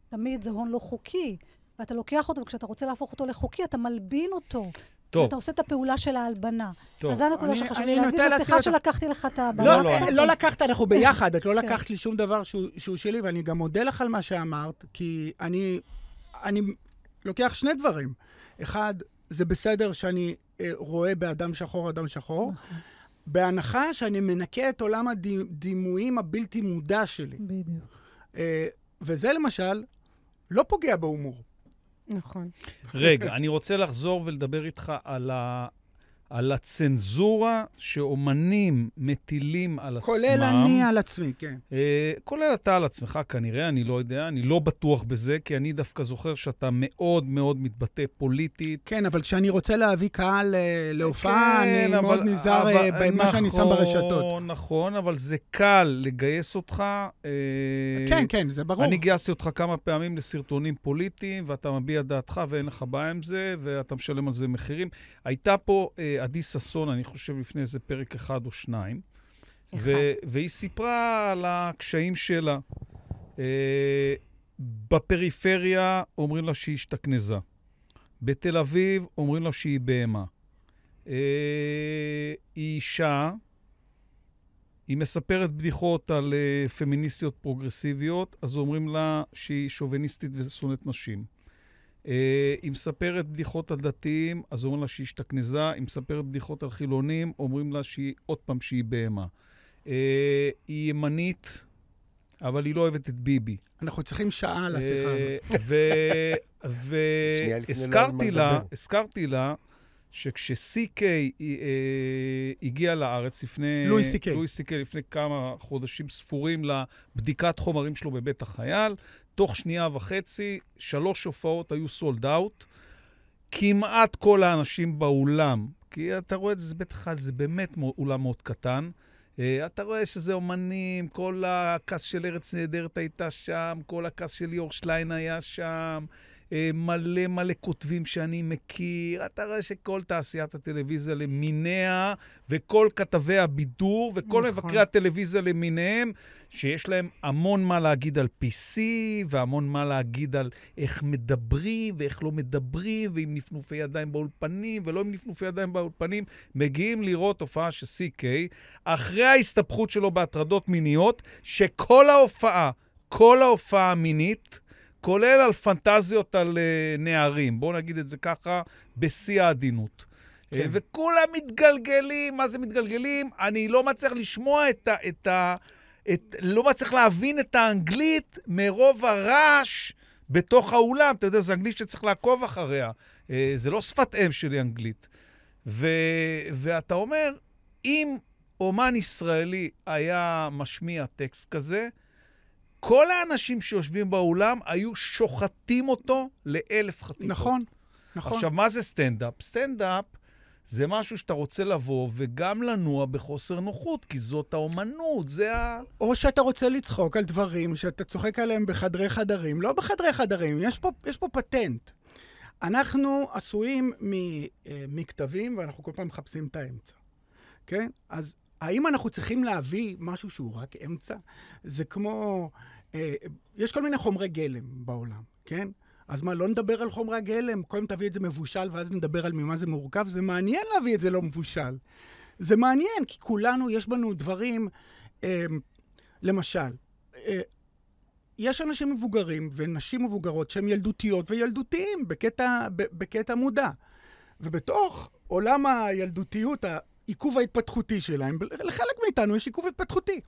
תמיד זה הון לא חוקי, ואתה לוקח אותו, וכשאתה רוצה להפוך אותו לחוקי, אתה מלבין אותו. טוב, אתה עושה את הפעולה של ההלבנה. טוב. אז זו הנקודה שחשוב אני לי להגיד, וסליחה. שלקחתי לך את הבמה. לא, לא, לא, לא לקחת, אנחנו ביחד, את לא כן. לקחת לי שום דבר שהוא, שהוא שלי, ואני גם מודה לך על מה שאמרת, כי אני, אני לוקח שני דברים. אחד, זה בסדר שאני אה, רואה באדם שחור אדם שחור, נכון, בהנחה שאני מנקה את עולם הדימויים הבלתי מודע שלי. בדיוק. אה, וזה למשל לא פוגע בהומור. נכון. רגע, אני רוצה לחזור ולדבר איתך על, ה... על הצנזורה שאומנים מטילים על עצמם. כולל אני על עצמי, כן. אה, כולל אתה על עצמך כנראה, אני לא יודע, אני לא בטוח בזה, כי אני דווקא זוכר שאתה מאוד מאוד מתבטא פוליטית. כן, אבל כשאני רוצה להביא קהל אה, להופעה, כן, אני אבל- מאוד נזהר אה, במה שאני שם ברשתות. נכון, נכון, אבל זה קל לגייס אותך. אה, כן, כן, זה ברור. אני גייסתי אותך כמה פעמים לסרטונים פוליטיים, ואתה מביע דעתך ואין לך בעיה עם זה, ואתה משלם על זה מחירים. הייתה פה אה, עדי ששון, אני חושב, לפני איזה פרק אחד או שניים, אחד. ו- והיא סיפרה על הקשיים שלה. אה, בפריפריה אומרים לה שהיא השתכנזה. בתל אביב אומרים לה שהיא בהמה. אה, היא אישה, היא מספרת בדיחות על אה, פמיניסטיות פרוגרסיביות, אז אומרים לה שהיא שוביניסטית ושונאת נשים. אה, היא מספרת בדיחות על דתיים, אז אומרים לה שהיא השתכנזה, היא מספרת בדיחות על חילונים, אומרים לה שהיא, עוד פעם, שהיא בהמה. אה, היא ימנית, אבל היא לא אוהבת את ביבי. אנחנו צריכים שעה לשיחה אה, הזאת. לא על מה והזכרתי לה. הזכרתי לה שכש-CK הגיע לארץ לפני... לואי CK. לואי CK לפני כמה חודשים ספורים לבדיקת חומרים שלו בבית החייל, תוך שנייה וחצי, שלוש הופעות היו sold out. כמעט כל האנשים באולם, כי אתה רואה את זה, בית החייל, זה באמת אולם מאוד קטן. אה, אתה רואה שזה אומנים, כל הקאסט של ארץ נהדרת הייתה שם, כל הקאסט של ליאור שליין היה שם, מלא מלא כותבים שאני מכיר. אתה רואה שכל תעשיית הטלוויזיה למיניה, וכל כתבי הבידור, וכל נכון. מבקרי הטלוויזיה למיניהם, שיש להם המון מה להגיד על PC, והמון מה להגיד על איך מדברים, ואיך לא מדברים, ועם נפנופי ידיים באולפנים, ולא עם נפנופי ידיים באולפנים, מגיעים לראות הופעה של CK, אחרי ההסתבכות שלו בהטרדות מיניות, שכל ההופעה, כל ההופעה המינית, כולל על פנטזיות על uh, נערים, בואו נגיד את זה ככה, בשיא העדינות. כן. כן. וכולם מתגלגלים, מה זה מתגלגלים? אני לא מצליח לשמוע את ה... את ה את, לא מצליח להבין את האנגלית מרוב הרעש בתוך האולם. אתה יודע, זו אנגלית שצריך לעקוב אחריה. אה, זה לא שפת אם שלי אנגלית. ו, ואתה אומר, אם אומן ישראלי היה משמיע טקסט כזה, כל האנשים שיושבים באולם היו שוחטים אותו לאלף חתיכות. נכון, נכון. עכשיו, מה זה סטנדאפ? סטנדאפ זה משהו שאתה רוצה לבוא וגם לנוע בחוסר נוחות, כי זאת האומנות, זה ה... או שאתה רוצה לצחוק על דברים שאתה צוחק עליהם בחדרי חדרים. לא בחדרי חדרים, יש פה, יש פה פטנט. אנחנו עשויים אה, מכתבים, ואנחנו כל פעם מחפשים את האמצע, כן? אז האם אנחנו צריכים להביא משהו שהוא רק אמצע? זה כמו... אה, יש כל מיני חומרי גלם בעולם, כן? אז מה, לא נדבר על חומרי הגלם? קודם תביא את זה מבושל, ואז נדבר על ממה זה מורכב? זה מעניין להביא את זה לא מבושל. זה מעניין, כי כולנו, יש בנו דברים... אה, למשל, אה, יש אנשים מבוגרים ונשים מבוגרות שהם ילדותיות וילדותיים בקטע, בקטע מודע. ובתוך עולם הילדותיות, העיכוב ההתפתחותי שלהם, לחלק מאיתנו יש עיכוב התפתחותי.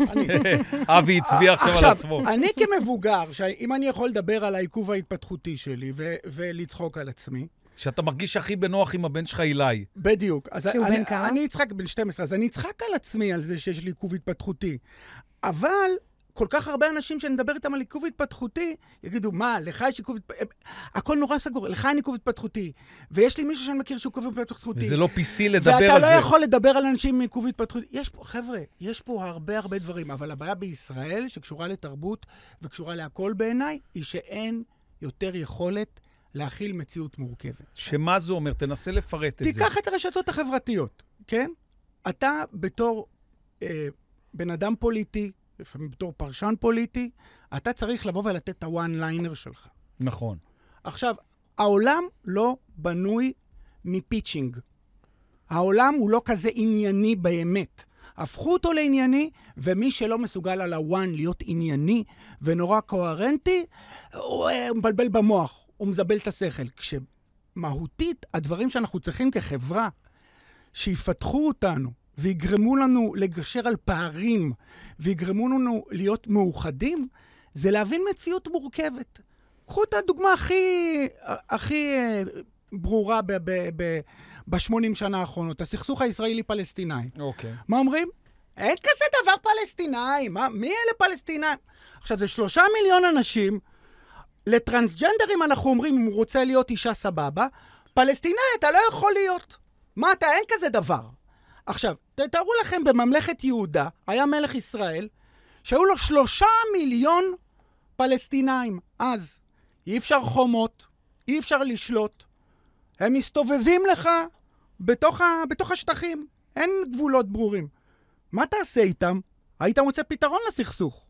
אני, אבי הצביע עכשיו על עצמו. אני כמבוגר, אם אני יכול לדבר על העיכוב ההתפתחותי שלי ולצחוק על עצמי, שאתה מרגיש הכי בנוח עם הבן שלך אילי. בדיוק. אז שהוא אני, בן כמה? אני אצחק בן 12, אז אני אצחק על עצמי על זה שיש לי עיכוב התפתחותי. אבל כל כך הרבה אנשים שאני מדבר איתם על עיכוב התפתחותי, יגידו, מה, לך יש עיכוב התפתחותי? הכל נורא סגור, לך אין עיכוב התפתחותי. ויש לי מישהו שאני מכיר שהוא עיכוב התפתחותי. וזה לא PC לדבר ואתה על לא זה. יכול לדבר על אנשים עם עיכוב התפתחותי. יש פה, חבר'ה, יש פה הרבה הרבה דברים, אבל הבעיה בישראל, שקשורה לתרבות וקשורה להכל בעיניי, היא שאין יותר יכולת להכיל מציאות מורכבת. שמה זה אומר? תנסה לפרט את זה. תיקח את הרשתות החברתיות, כן? אתה בתור אה, בן אדם פוליטי, לפעמים בתור פרשן פוליטי, אתה צריך לבוא ולתת את ה one liner שלך. נכון. עכשיו, העולם לא בנוי מ pitching. העולם הוא לא כזה ענייני באמת. הפכו אותו לענייני, ומי שלא מסוגל על ה one להיות ענייני ונורא קוהרנטי, הוא אה, מבלבל במוח, הוא מזבל את השכל. כשמהותית, הדברים שאנחנו צריכים כחברה, שיפתחו אותנו ויגרמו לנו לגשר על פערים, ויגרמו לנו להיות מאוחדים, זה להבין מציאות מורכבת. קחו את הדוגמה הכי, הכי אה, ברורה ב- ב- ב- ב-80 שנה האחרונות, הסכסוך הישראלי-פלסטיני. אוקיי. מה אומרים? אין כזה דבר פלסטינאים, מה, מי אלה פלסטינאים? עכשיו, זה שלושה מיליון אנשים, לטרנסג'נדרים אנחנו אומרים, אם הוא רוצה להיות אישה סבבה, פלסטינאי אתה לא יכול להיות. מה אתה, אין כזה דבר. עכשיו, תתארו לכם, בממלכת יהודה היה מלך ישראל, שהיו לו שלושה מיליון פלסטינאים. אז אי אפשר חומות, אי אפשר לשלוט. הם מסתובבים לך בתוך, ה, בתוך השטחים, אין גבולות ברורים. מה תעשה איתם? היית מוצא פתרון לסכסוך.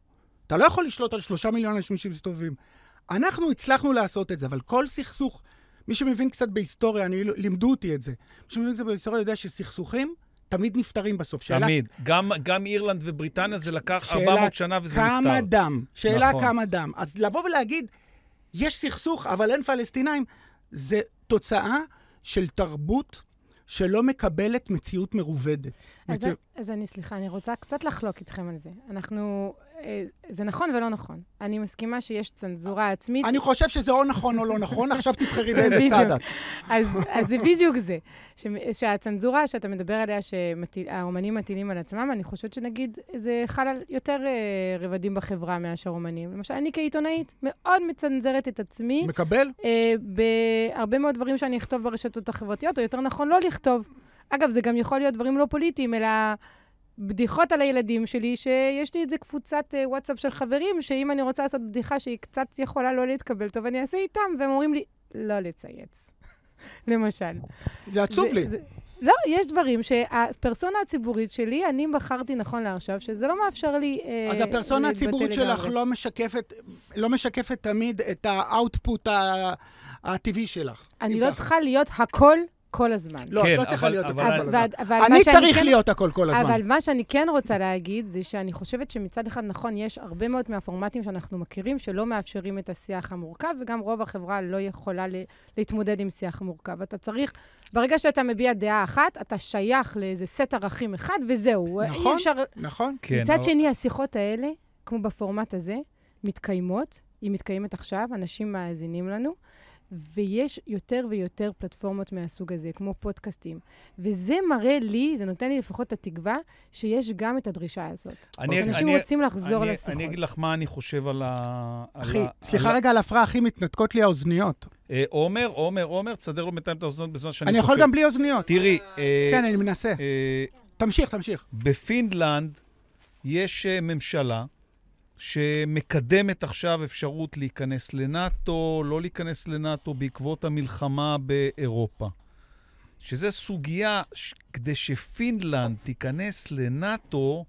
אתה לא יכול לשלוט על שלושה מיליון אנשים שמסתובבים. אנחנו הצלחנו לעשות את זה, אבל כל סכסוך, מי שמבין קצת בהיסטוריה, אני, לימדו אותי את זה. מי שמבין קצת בהיסטוריה יודע שסכסוכים תמיד נפתרים בסוף. שאלה, תמיד. גם, גם אירלנד ובריטניה זה לקח שאלה 400 שנה וזה נפתר. כמה דם. שאלה נכון. כמה דם. אז לבוא ולהגיד, יש סכסוך, אבל אין פלסטינאים, זה תוצאה של תרבות שלא מקבלת מציאות מרובדת. אז, מציא... אז אני, סליחה, אני רוצה קצת לחלוק איתכם על זה. אנחנו, זה נכון ולא נכון. אני מסכימה שיש צנזורה עצמית. אני חושב שזה או נכון או לא נכון, עכשיו תבחרי באיזה. צד את. אז, אז זה בדיוק זה. ש, שהצנזורה שאתה מדבר עליה, שהאומנים מטילים על עצמם, אני חושבת שנגיד, זה חל על יותר אה, רבדים בחברה מאשר אומנים. למשל, אני כעיתונאית מאוד מצנזרת את עצמי. מקבל? אה, בהרבה מאוד דברים שאני אכתוב ברשתות החברתיות, או יותר נכון לא לכתוב. אגב, זה גם יכול להיות דברים לא פוליטיים, אלא בדיחות על הילדים שלי, שיש לי איזה קבוצת אה, וואטסאפ של חברים, שאם אני רוצה לעשות בדיחה שהיא קצת יכולה לא להתקבל טוב, אני אעשה איתם, והם אומרים לי, לא לצייץ. למשל. זה עצוב זה- לי. זה- לא, יש דברים שהפרסונה הציבורית שלי, אני בחרתי נכון לעכשיו, שזה לא מאפשר לי אה, אז הפרסונה להתבטא הציבורית שלך לגמרי. לא משקפת, לא משקפת תמיד את האאוטפוט הטבעי שלך. אני לא ככה. צריכה להיות הכל כל הזמן. לא, כן, את לא צריכה אבל- להיות אבל- הכל אבל, כל הזמן. אבל, אבל אני צריך כן- להיות הכל כל הזמן. אבל מה שאני כן רוצה להגיד, זה שאני חושבת שמצד אחד, נכון, יש הרבה מאוד מהפורמטים שאנחנו מכירים שלא מאפשרים את השיח המורכב, וגם רוב החברה לא יכולה ל- להתמודד עם שיח מורכב. אתה צריך, ברגע שאתה מביע דעה אחת, אתה שייך לאיזה סט ערכים אחד, וזהו. נכון. אפשר... נכון? כן, מצד אבל- שני, השיחות האלה, כמו בפורמט הזה, מתקיימות. היא מתקיימת עכשיו, אנשים מאזינים לנו, ויש יותר ויותר פלטפורמות מהסוג הזה, כמו פודקאסטים. וזה מראה לי, זה נותן לי לפחות את התקווה, שיש גם את הדרישה הזאת. אני- אנשים אני- רוצים לחזור אני- לשיחות. אני אגיד לך מה אני חושב על ה... על אחי, ה- סליחה על רגע על ההפרעה, אחי, מתנתקות לי האוזניות. אה, עומר, עומר, עומר, תסדר לו בינתיים את האוזנות בזמן שאני אני יכול כופר. גם בלי אוזניות. תראי, אה, כן, אני מנסה. אה, תמשיך, תמשיך. בפינלנד יש אה, ממשלה שמקדמת עכשיו אפשרות להיכנס לנאט"ו, לא להיכנס לנאט"ו בעקבות המלחמה באירופה. שזו סוגיה, ש- כדי שפינלנד תיכנס לנאט"ו,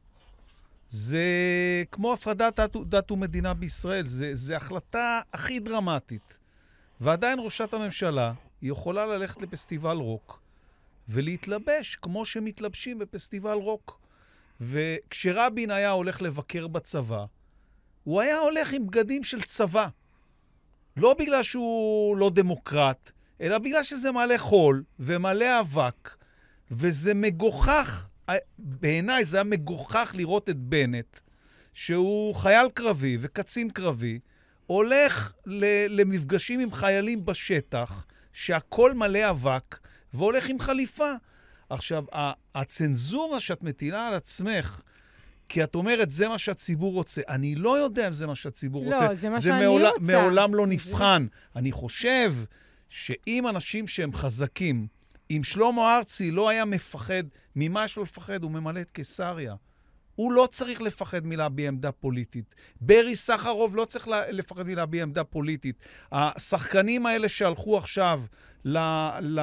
זה כמו הפרדת דת, דת ומדינה בישראל, זה, זה החלטה הכי דרמטית. ועדיין ראשת הממשלה יכולה ללכת לפסטיבל רוק ולהתלבש כמו שמתלבשים בפסטיבל רוק. וכשרבין היה הולך לבקר בצבא, הוא היה הולך עם בגדים של צבא. לא בגלל שהוא לא דמוקרט, אלא בגלל שזה מלא חול ומלא אבק, וזה מגוחך, בעיניי זה היה מגוחך לראות את בנט, שהוא חייל קרבי וקצין קרבי, הולך למפגשים עם חיילים בשטח, שהכל מלא אבק, והולך עם חליפה. עכשיו, הצנזורה שאת מטילה על עצמך, כי את אומרת, זה מה שהציבור רוצה. אני לא יודע אם זה מה שהציבור לא, רוצה. זה מה זה שאני מעולם, רוצה. מעולם לא זה- נבחן. אני חושב שאם אנשים שהם חזקים, אם שלמה ארצי לא היה מפחד, ממה יש לו לפחד? הוא ממלא את קיסריה. הוא לא צריך לפחד מלהביע עמדה פוליטית. ברי סחרוב לא צריך לפחד מלהביע עמדה פוליטית. השחקנים האלה שהלכו עכשיו ל... ל...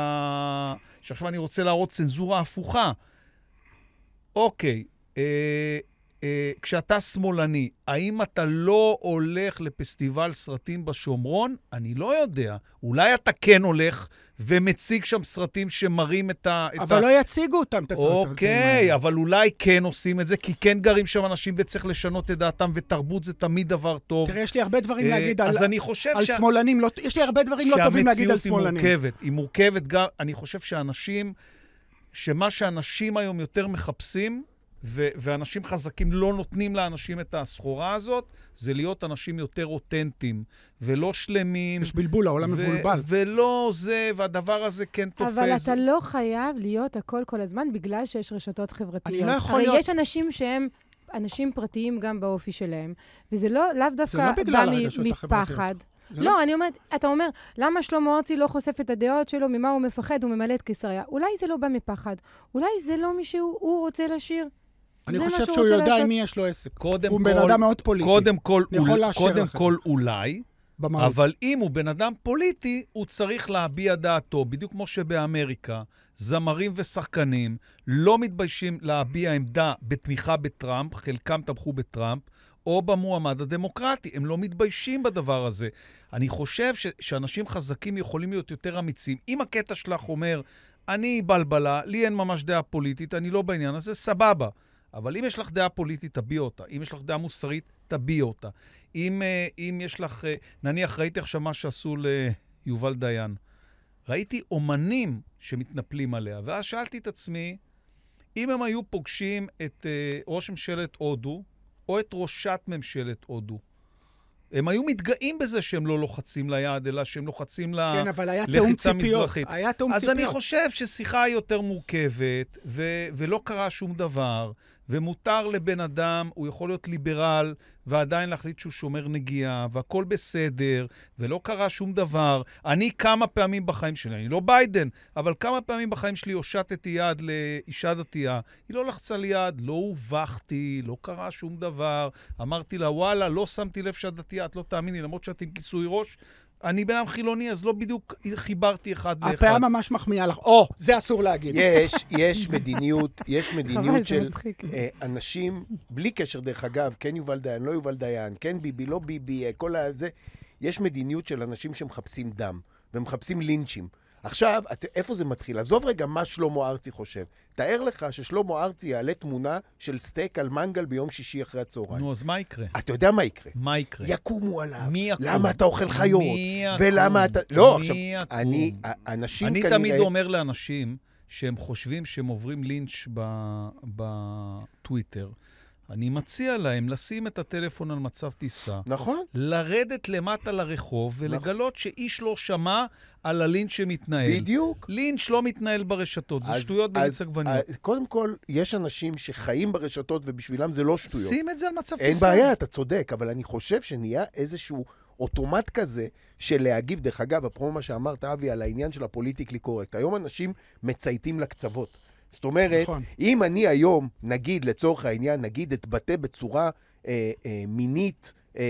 שעכשיו אני רוצה להראות צנזורה הפוכה. אוקיי, אה, אה, כשאתה שמאלני, האם אתה לא הולך לפסטיבל סרטים בשומרון? אני לא יודע. אולי אתה כן הולך ומציג שם סרטים שמראים את ה... את אבל ה... לא יציגו אותם, את הסרטים אוקיי, האלה. אבל אולי כן עושים את זה, כי כן גרים שם אנשים וצריך לשנות את דעתם, ותרבות זה תמיד דבר טוב. תראה, יש לי הרבה דברים אה, להגיד על אז אני חושב על שה- שמאלנים. לא- יש לי הרבה דברים לא טובים להגיד על שהמציאות שמאלנים. היא מורכבת. היא מורכבת גם, אני חושב שאנשים, שמה שאנשים היום יותר מחפשים, ו- ואנשים חזקים לא נותנים לאנשים את הסחורה הזאת, זה להיות אנשים יותר אותנטיים, ולא שלמים. יש בלבול, העולם ו- מבולבל. ולא זה, והדבר הזה כן תופס. אבל אתה לא חייב להיות הכל כל הזמן בגלל שיש רשתות חברתיות. אני לא יכול הרי להיות- יש אנשים שהם אנשים פרטיים גם באופי שלהם, וזה לא, לאו דווקא לא בגלל בא. מפחד. זה לא, אני אומרת, אתה אומר, למה שלמה ארצי לא חושף את הדעות שלו, ממה הוא מפחד, הוא ממלא את קיסריה? אולי זה לא בא מפחד, אולי זה לא מי שהוא הוא רוצה לשיר. אני חושב שהוא יודע לעשות. עם מי יש לו עסק. קודם הוא כל, בן אדם מאוד פוליטי. קודם כל, אני יכול אול- לאשר קודם כל אולי, במהות. אבל אם הוא בן אדם פוליטי, הוא צריך להביע דעתו, בדיוק כמו שבאמריקה, זמרים ושחקנים לא מתביישים להביע עמדה בתמיכה בטראמפ, חלקם תמכו בטראמפ, או במועמד הדמוקרטי. הם לא מתביישים בדבר הזה. אני חושב ש- שאנשים חזקים יכולים להיות יותר אמיצים. אם הקטע שלך אומר, אני בלבלה, לי אין ממש דעה פוליטית, אני לא בעניין הזה, סבבה. אבל אם יש לך דעה פוליטית, תביע אותה. אם יש לך דעה מוסרית, תביע אותה. אם, אה, אם יש לך, אה, נניח, ראיתי עכשיו מה שעשו ליובל דיין. ראיתי אומנים שמתנפלים עליה, ואז שאלתי את עצמי, אם הם היו פוגשים את אה, ראש ממשלת הודו, או את ראשת ממשלת הודו, הם היו מתגאים בזה שהם לא לוחצים ליד, אלא שהם לוחצים ל... כן, אבל היה לחיצה ציפיות. מזרחית. היה תיאום אז ציפיות. אני חושב ששיחה היא יותר מורכבת, ו- ולא קרה שום דבר, ומותר לבן אדם, הוא יכול להיות ליברל, ועדיין להחליט שהוא שומר נגיעה, והכול בסדר, ולא קרה שום דבר. אני כמה פעמים בחיים שלי, אני לא ביידן, אבל כמה פעמים בחיים שלי הושטתי יד לאישה דתייה, היא לא לחצה לי יד, לא הובכתי, לא קרה שום דבר. אמרתי לה, וואלה, לא שמתי לב שאת דתייה, את לא תאמיני, למרות שאת עם כיסוי ראש. אני בן אדם חילוני, אז לא בדיוק חיברתי אחד לאחד. הפאה ממש מחמיאה לך. או, זה אסור להגיד. יש, יש מדיניות, יש מדיניות של. אה, אנשים, בלי קשר דרך אגב, כן יובל דיין, לא יובל דיין, כן ביבי, לא ביבי, אה, כל ה... זה, יש מדיניות של אנשים שמחפשים דם, ומחפשים לינצ'ים. עכשיו, את, איפה זה מתחיל? עזוב רגע מה שלמה ארצי חושב. תאר לך ששלמה ארצי יעלה תמונה של סטייק על מנגל ביום שישי אחרי הצהריים. נו, אז מה יקרה? אתה יודע מה יקרה? מה יקרה? יקומו עליו. מי יקום? למה אתה אוכל חיות? מי יקום? ולמה אתה... לא, מי עכשיו, יקום? אני, אנשים אני כנראה... תמיד אומר לאנשים שהם חושבים שהם עוברים לינץ' ב- בטוויטר, אני מציע להם לשים את הטלפון על מצב טיסה, נכון. לרדת למטה לרחוב ולגלות שאיש לא שמע על הלינץ' שמתנהל. בדיוק. לינץ' לא מתנהל ברשתות, זה אז- שטויות במיץ עגבניות. אה, קודם כל, יש אנשים שחיים ברשתות ובשבילם זה לא שטויות. שים את זה על מצב אין טיסה. בעיה, אתה צודק, אבל אני חושב שנהיה איזשהו אוטומט כזה של להגיב. דרך אגב, אפרופו מה שאמרת, אבי, על העניין של הפוליטיקלי קורקט. היום אנשים מצייתים לקצוות. זאת אומרת, נכון. אם אני היום, נגיד, לצורך העניין, נגיד, אתבטא בצורה אה, אה, מינית אה,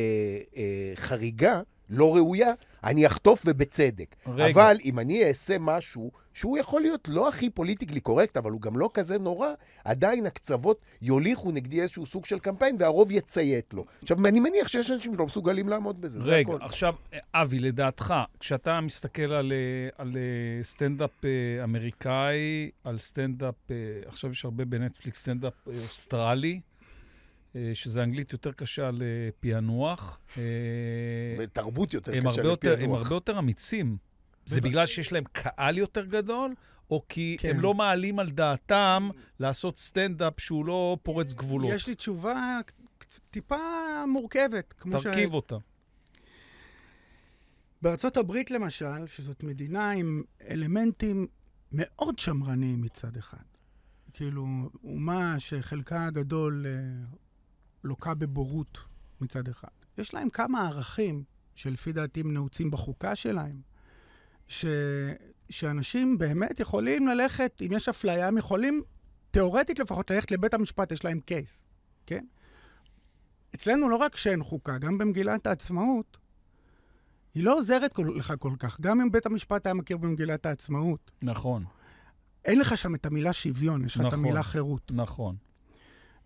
אה, חריגה, לא ראויה, אני אחטוף ובצדק. רגע. אבל אם אני אעשה משהו שהוא יכול להיות לא הכי politically correct, אבל הוא גם לא כזה נורא, עדיין הקצוות יוליכו נגדי איזשהו סוג של קמפיין, והרוב יציית לו. עכשיו, אני מניח שיש אנשים שלא מסוגלים לעמוד בזה, זה רגע, הכל. עכשיו, אבי, לדעתך, כשאתה מסתכל על, אה, על אה, סטנדאפ אה, אמריקאי, על סטנדאפ, עכשיו יש הרבה בנטפליקס סטנדאפ אוסטרלי, שזה אנגלית יותר קשה לפענוח. תרבות יותר קשה יותר, הם לפענוח. הרבה יותר אמיצים. זה. בגלל שיש להם קהל יותר גדול, או כי כן. הם לא מעלים על דעתם לעשות סטנדאפ שהוא לא פורץ גבולות? יש לי תשובה טיפה מורכבת. כמו ש- תרכיב אותה. בארצות הברית למשל, שזאת מדינה עם אלמנטים מאוד שמרניים מצד אחד. כאילו, אומה שחלקה הגדול אה, לוקה בבורות מצד אחד. יש להם כמה ערכים שלפי דעתי הם נעוצים בחוקה שלהם, ש... שאנשים באמת יכולים ללכת, אם יש אפליה, הם יכולים, תיאורטית לפחות, ללכת לבית המשפט, יש להם קייס, כן? אצלנו לא רק שאין חוקה, גם במגילת העצמאות, היא לא עוזרת כל, לך כל כך. גם אם בית המשפט היה מכיר במגילת העצמאות, נכון, אין לך שם את המילה שוויון, יש לך את נכון. המילה חירות. נכון.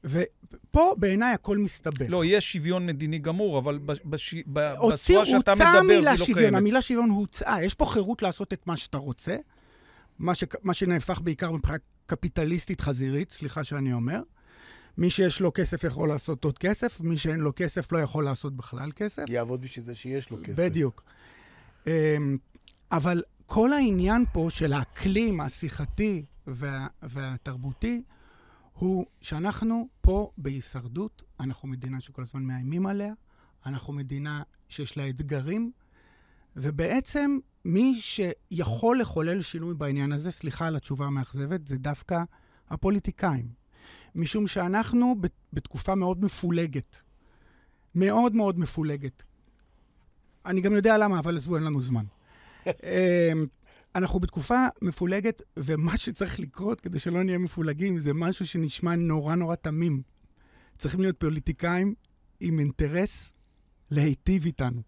ופה בעיניי הכל מסתבך. לא, יש שוויון מדיני גמור, אבל בש- בצורה שאתה מדבר, המילה היא לא שוויון, קיימת. המילה שוויון הוצאה. יש פה חירות לעשות את מה שאתה רוצה, מה, ש... מה שנהפך בעיקר מבחינה קפיטליסטית חזירית, סליחה שאני אומר. מי שיש לו כסף יכול לעשות עוד כסף, מי שאין לו כסף לא יכול לעשות בכלל כסף. יעבוד בשביל זה שיש לו כסף. בדיוק. אמ, אבל כל העניין פה של האקלים השיחתי וה, והתרבותי, הוא שאנחנו פה בהישרדות, אנחנו מדינה שכל הזמן מאיימים עליה, אנחנו מדינה שיש לה אתגרים, ובעצם מי שיכול לחולל שינוי בעניין הזה, סליחה על התשובה המאכזבת, זה דווקא הפוליטיקאים. משום שאנחנו בת- בתקופה מאוד מפולגת. מאוד מאוד מפולגת. אני גם יודע למה, אבל עזבו, אין לנו זמן. אנחנו בתקופה מפולגת, ומה שצריך לקרות כדי שלא נהיה מפולגים זה משהו שנשמע נורא נורא תמים. צריכים להיות פוליטיקאים עם אינטרס להיטיב איתנו.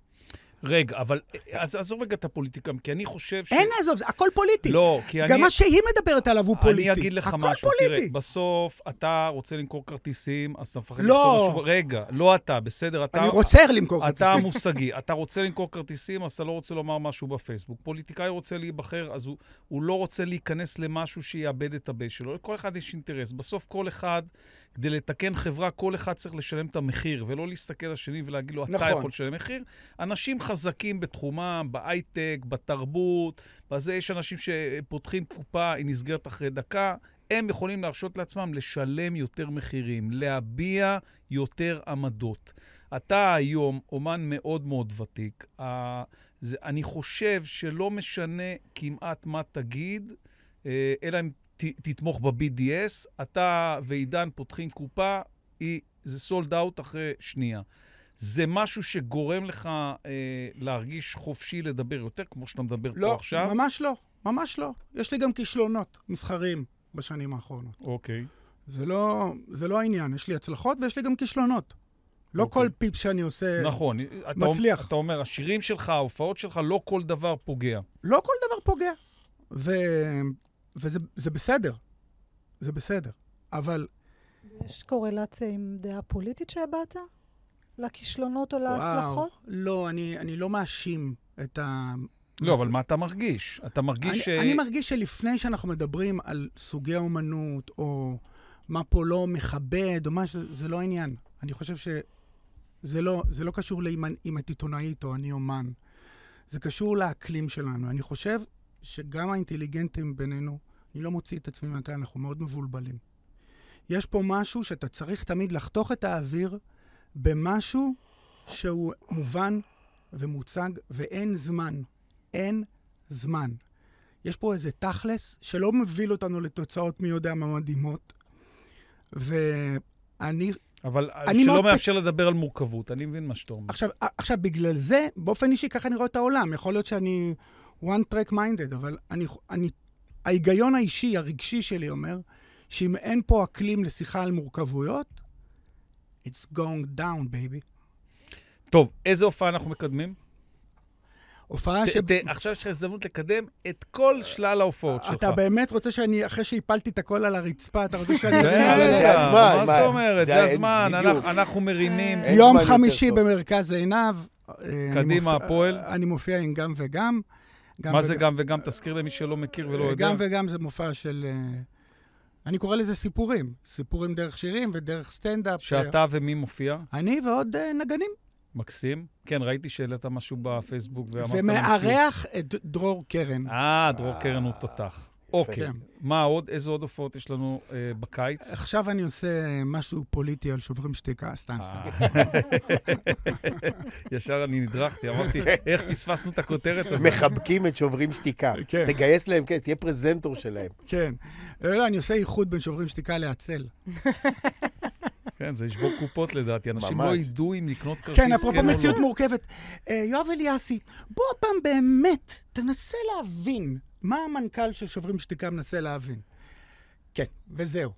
רגע, אבל אז עזוב רגע את הפוליטיקה, כי אני חושב ש... אין לעזוב, זה הכל פוליטי. לא, כי אני... גם מה שהיא מדברת עליו הוא פוליטי. אני אגיד לך משהו, פוליטי. תראה, בסוף אתה רוצה למכור כרטיסים, אז אתה מפחד לא. משהו... רגע, לא אתה, בסדר, אתה... אני רוצה למכור אתה כרטיסים. המושגי, אתה רוצה למכור כרטיסים, אז אתה לא רוצה לומר משהו בפייסבוק. פוליטיקאי רוצה להיבחר, אז הוא, הוא לא רוצה להיכנס למשהו שיאבד את הבייס שלו. לכל אחד יש אינטרס. בסוף כל אחד, כדי לתקן חברה, כל אחד צריך לשלם את המחיר, ולא להסתכל על השני ולהגיד לו, אתה נכון. יכול לשלם מחיר. אנשים חזקים בתחומם, בהייטק, בתרבות, בזה יש אנשים שפותחים קופה, היא נסגרת אחרי דקה. הם יכולים להרשות לעצמם לשלם יותר מחירים, להביע יותר עמדות. אתה היום אומן מאוד מאוד ותיק. זה, אני חושב שלא משנה כמעט מה תגיד, אה, אלא אם ת, תתמוך ב-BDS, אתה ועידן פותחים קופה, היא, זה סולד אאוט אחרי שנייה. זה משהו שגורם לך אה, להרגיש חופשי לדבר יותר, כמו שאתה מדבר פה לא, עכשיו? ממש לא, ממש לא. יש לי גם כישלונות מסחריים בשנים האחרונות. אוקיי. זה לא, זה לא העניין, יש לי הצלחות ויש לי גם כישלונות. לא אוקיי. כל פיפ שאני עושה, נכון. אתה, מצליח. אתה אומר, השירים שלך, ההופעות שלך, לא כל דבר פוגע. לא כל דבר פוגע. ו... וזה זה בסדר, זה בסדר. אבל יש קורלציה עם דעה פוליטית שהבעת? לכישלונות או להצלחות? לא, אני, אני לא מאשים את ה... לא, אבל מה אתה מרגיש? אתה מרגיש אני, ש... אני מרגיש שלפני שאנחנו מדברים על סוגי אומנות, או מה פה לא מכבד, או משהו, זה לא העניין. אני חושב שזה לא, זה לא קשור לאם אם את עיתונאית או אני אומן. זה קשור לאקלים שלנו. אני חושב שגם האינטליגנטים בינינו, אני לא מוציא את עצמי מהכלל, אנחנו מאוד מבולבלים. יש פה משהו שאתה צריך תמיד לחתוך את האוויר במשהו שהוא מובן ומוצג, ואין זמן. אין זמן. יש פה איזה תכלס שלא מוביל אותנו לתוצאות מי יודע מה מדהימות. ואני, אבל אני שלא מאוד מאפשר לדבר על מורכבות, אני מבין מה שאתה אומר. עכשיו, עכשיו, בגלל זה, באופן אישי, ככה אני רואה את העולם. יכול להיות שאני one track minded, אבל אני, אני, ההיגיון האישי, הרגשי שלי אומר, שאם אין פה אקלים לשיחה על מורכבויות, it's going down, baby. טוב, איזה הופעה אנחנו מקדמים? הופעה ת- ש... ת- עכשיו יש לך הזדמנות לקדם את כל שלל ההופעות שלך. אתה באמת רוצה שאני, אחרי שהפלתי את הכל על הרצפה, אתה רוצה שאני... זה הזמן, מה זאת אומרת? זה הזמן. אנחנו- אנחנו מרימים. יום חמישי. במרכז עינב. אה, קדימה, הפועל. אני מופיע עם גם וגם. גם מה זה וגם- גם וגם? תזכיר למי שלא מכיר ולא יודע. גם וגם זה מופע של... אה, אני קורא לזה סיפורים. סיפורים דרך שירים ודרך סטנדאפ. שאתה ומי מופיע? אני ועוד אה, נגנים. מקסים. כן, ראיתי שהעלית משהו בפייסבוק ואמרת... ומארח את דרור קרן. אה, דרור קרן הוא תותח. אוקיי. כן. מה עוד? איזה עוד הופעות יש לנו אה, בקיץ? עכשיו אני עושה משהו פוליטי על שוברים שתיקה, סתם, סתם. אה. ישר אני נדרכתי, אמרתי, איך פספסנו את הכותרת הזאת? מחבקים את שוברים שתיקה. כן. תגייס להם, כן, תהיה פרזנטור שלהם. כן. לא, לא, אני עושה איחוד בין שוברים שתיקה לעצל. כן, זה ישבור קופות לדעתי. אנשים ממש. לא ידעו אם לקנות כרטיס כן, כן אפרופו או לא. מציאות מורכבת. אה, יואב אליאסי, בוא הפעם באמת, תנסה להבין מה המנכ"ל של שוברים שתיקה מנסה להבין. כן, וזהו.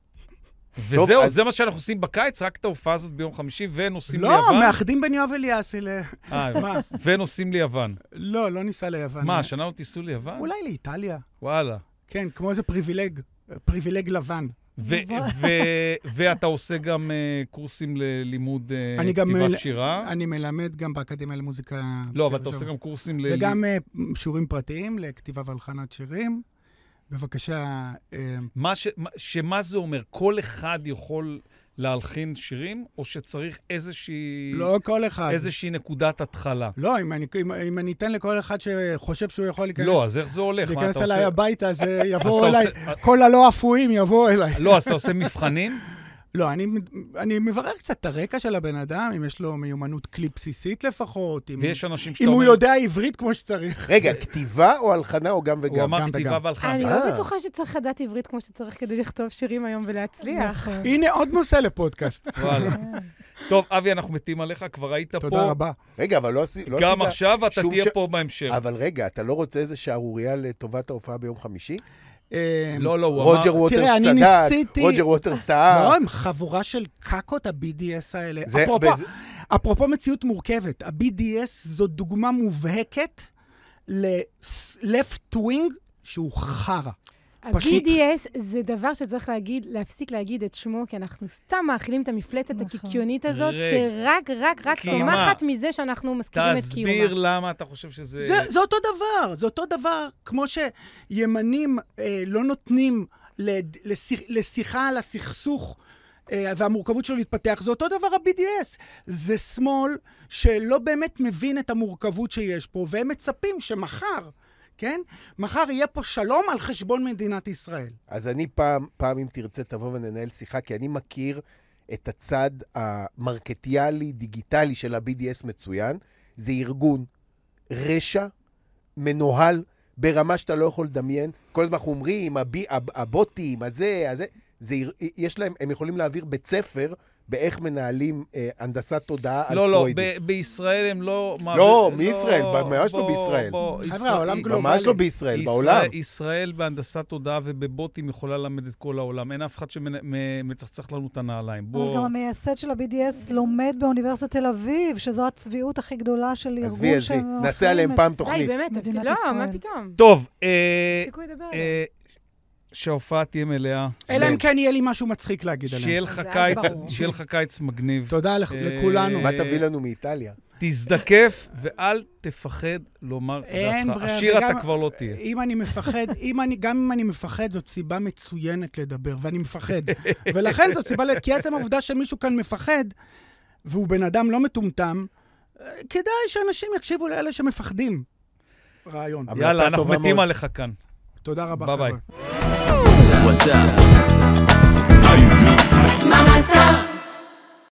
וזהו, טוב, אז- זה מה שאנחנו עושים בקיץ, רק את ההופעה הזאת ביום חמישי, ונוסעים לא, ליוון. מאחדים בין יואב אליאסי ל... אה, מה? ונוסעים ליוון. לא, לא ניסע ליוון. מה, השנה לא תיסעו ליוון? אולי לאיטליה. וואלה. כן, כמו איזה פריבילג, פריבילג לבן. ו- ואתה עושה גם אה, קורסים ללימוד אה, כתיבת שירה? אני מלמד גם באקדמיה למוזיקה. לא, אבל אתה עושה. גם קורסים ל... וגם אה, שיעורים פרטיים לכתיבה והלחנת שירים. בבקשה, מה ש... מה- שמה זה אומר? כל אחד יכול להלחין שירים, או שצריך איזושהי... לא כל אחד. איזושהי נקודת התחלה? לא, אם אני, אם, אם אני אתן לכל אחד שחושב שהוא יכול להיכנס, לא, אז איך זה הולך? להיכנס אליי עושה- הביתה, אז יבואו אליי, עושה- כל הלא אפויים יבואו אליי. לא, אז אתה עושה מבחנים? לא, אני, אני מברר קצת את הרקע של הבן אדם, אם יש לו מיומנות כלי בסיסית לפחות, אם, ויש אנשים שאתה אם הוא אומר... יודע עברית כמו שצריך. רגע, כתיבה או הלחנה או גם הוא וגם? אמר גם כתיבה וגם. והלחנה. אני אה. לא בטוחה שצריך לדעת עברית כמו שצריך כדי לכתוב שירים היום ולהצליח. נכון. הנה עוד נושא לפודקאסט. וואלה. טוב, אבי, אנחנו מתים עליך, כבר היית תודה פה. רבה. רגע, אבל לא לא גם עשית... עכשיו, ואתה שום תהיה פה בהמשך. אבל רגע, אתה לא רוצה איזה שערורייה לטובת ההופעה ביום חמישי? אה, לא, לא, הוא אמר... רוג'ר ווטרס תראה, אני צדק, ניסיתי- רוג'ר ווטרס טעה. לא, הם חבורה של קקות, ה-BDS האלה. זה- אפרופו, אפרופו מציאות מורכבת, ה-BDS זו דוגמה מובהקת ל-left wing שהוא חרא. פשוט- ה-BDS זה דבר שצריך להגיד, להפסיק להגיד את שמו, כי אנחנו סתם מאכילים את המפלצת נכון. הקיקיונית הזאת, רגע. שרק, רק, רק צומחת? מזה שאנחנו מזכירים את קיומה. תסביר למה אתה חושב שזה... זה, זה אותו דבר, זה אותו דבר כמו שימנים אה, לא נותנים לד, לשיח, לשיחה על הסכסוך אה, והמורכבות שלו להתפתח. זה אותו דבר ה-BDS. זה שמאל שלא באמת מבין את המורכבות שיש פה, והם מצפים שמחר, כן? מחר יהיה פה שלום על חשבון מדינת ישראל. אז אני פעם, פעם, אם תרצה, תבוא וננהל שיחה, כי אני מכיר את הצד המרקטיאלי, דיגיטלי של ה-BDS מצוין. זה ארגון רשע, מנוהל, ברמה שאתה לא יכול לדמיין. כל הזמן אנחנו אומרים, הב, הב, הבוטים, הזה, הזה, זה, יש להם, הם יכולים להעביר בית ספר באיך מנהלים אה, הנדסת תודעה על לא, לא, סטרואידים. ב- בישראל הם לא... לא, מישראל, ממש לא בישראל. בוא, חבר'ה, העולם גלובלי. ממש לא בישראל, ישראל- בעולם. ישראל בהנדסת תודעה ובבוטים יכולה ללמד את כל העולם. אין אף אחד שמצחצח לנו את הנעליים. אבל בוא... גם המייסד של ה-BDS לומד באוניברסיטת תל אביב, שזו הצביעות הכי גדולה של ארגון עזבי, עזבי, שמאחרים נעשה עליהם פעם די, תוכנית. באמת, מדינת תפסיק. לא, מה. פתאום? טוב, אה, תפסיקו לדבר עליהם. אה, שההופעה תהיה מלאה. אלא אם כן. יהיה לי משהו מצחיק להגיד שיהיה עליהם. לך קיץ. שיהיה לך קיץ מגניב. תודה אה, לכולנו. מה תביא לנו מאיטליה? תזדקף ואל תפחד לומר את אין דעתך. ברירה, עשיר אתה כבר לא תהיה. אם אני מפחד, אם אני, גם אם אני מפחד, זאת סיבה מצוינת לדבר, ואני מפחד. ולכן זאת סיבה, כי עצם העובדה שמישהו כאן מפחד, והוא בן אדם לא מטומטם, אה, כדאי שאנשים יקשיבו לאלה שמפחדים. רעיון. יאללה, אנחנו מתים. עליך כאן. תודה רבה, ביי ביי. What's up? How you doing? Mama's up?